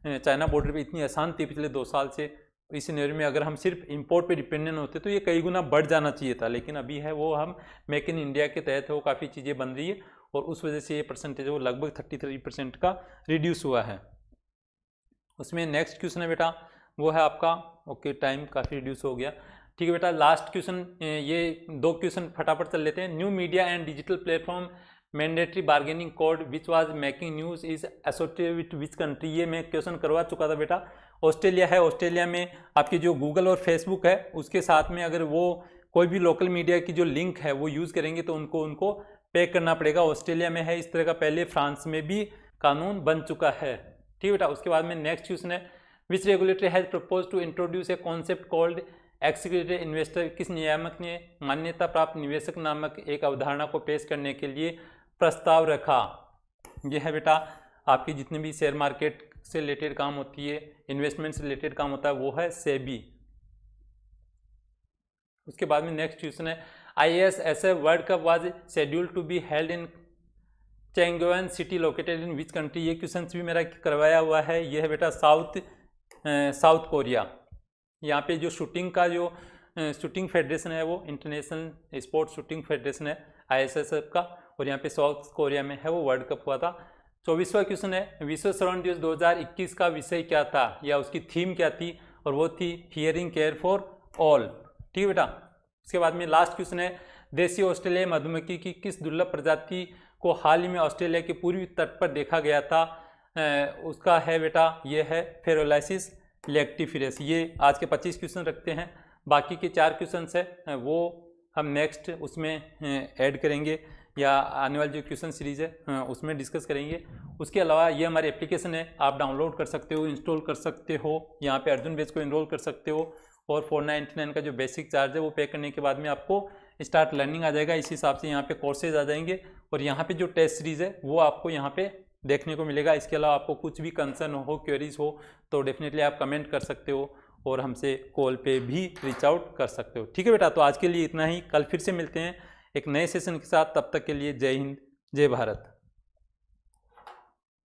चाइना बॉर्डर पे इतनी आसान थी पिछले दो साल से। इस सिनेरियो में अगर हम सिर्फ़ इंपोर्ट पे डिपेंडेंट होते तो ये कई गुना बढ़ जाना चाहिए था। लेकिन अभी है वो हम मेक इन इंडिया के तहत वो काफ़ी चीज़ें बन रही है और उस वजह से ये परसेंटेज वो लगभग थर्टी थ्री परसेंट का रिड्यूस हुआ है। उसमें नेक्स्ट क्वेश्चन है बेटा, वो है आपका ओके टाइम काफ़ी रिड्यूस हो गया। ठीक है बेटा लास्ट क्वेश्चन ये दो क्वेश्चन फटाफट चल लेते हैं। New media and digital platform mandatory bargaining code which was making news is associated with which country ये मैं क्वेश्चन करवा चुका था बेटा। ऑस्ट्रेलिया है ऑस्ट्रेलिया में आपकी जो गूगल और फेसबुक है, उसके साथ में अगर वो कोई भी लोकल मीडिया की जो लिंक है, वो यूज़ करेंगे तो उनको उनको पे करना पड़ेगा। ऑस्ट्रेलिया में है, इस तरह का पहले फ्रांस में भी कानून बन चुका है। ठीक बेटा, उसके बाद में नेक्स्ट क्वेश्चन है which regulatory has propose to introduce a concept called executive investor किस नियामक ने मान्यता प्राप्त निवेशक नामक एक अवधारणा को पेश करने के लिए प्रस्ताव रखा? यह है बेटा, आपकी जितने भी शेयर मार्केट से रिलेटेड काम होती है इन्वेस्टमेंट से रिलेटेड काम होता है, वो है सेबी उसके बाद में नेक्स्ट क्वेश्चन है I S S A world cup was scheduled to be held in Changwon city located in which country? ये क्वेश्चन भी मेरा करवाया हुआ है। ये है बेटा साउथ साउथ कोरिया। यहाँ पे जो शूटिंग का जो शूटिंग फेडरेशन है वो इंटरनेशनल स्पोर्ट्स शूटिंग फेडरेशन है आईएसएसएफ का, और यहाँ पे साउथ कोरिया में है वो वर्ल्ड कप हुआ था। चौबीसवा क्वेश्चन है, विश्व श्रवण दिवस 2021 का विषय क्या था? या उसकी थीम क्या थी? और वो थी हियरिंग केयर फॉर ऑल। ठीक है बेटा? उसके बाद में लास्ट क्वेश्चन है, देसी ऑस्ट्रेलिया मधुमक्खी की किस दुर्लभ प्रजाति को हाल ही में ऑस्ट्रेलिया के पूर्वी तट पर देखा गया था। उसका है बेटा, ये है फेरोलाइसिस लेक्टिफिरस। ये आज के 25 क्वेश्चन रखते हैं। बाकी के चार क्वेश्चन है वो हम नेक्स्ट उसमें ऐड करेंगे या आने वाली जो क्वेश्चन सीरीज़ है उसमें डिस्कस करेंगे। उसके अलावा ये हमारी एप्लीकेशन है, आप डाउनलोड कर सकते हो, इंस्टॉल कर सकते हो, यहाँ पे अर्जुन बेच को इनरोल कर सकते हो और फोर नाइन्टी नाइन का जो बेसिक चार्ज है वो पे करने के बाद में आपको स्टार्ट लर्निंग आ जाएगा। इस हिसाब से यहाँ पे कोर्सेज आ जाएँगे और यहाँ पे जो टेस्ट सीरीज़ है, वो आपको यहाँ पे देखने को मिलेगा। इसके अलावा आपको कुछ भी कंसर्न हो क्वेरीज हो तो डेफिनेटली आप कमेंट कर सकते हो और हमसे कॉल पे भी रीच आउट कर सकते हो। ठीक है बेटा तो आज के लिए इतना ही। कल फिर से मिलते हैं एक नए सेशन के साथ। तब तक के लिए जय हिंद, जय भारत।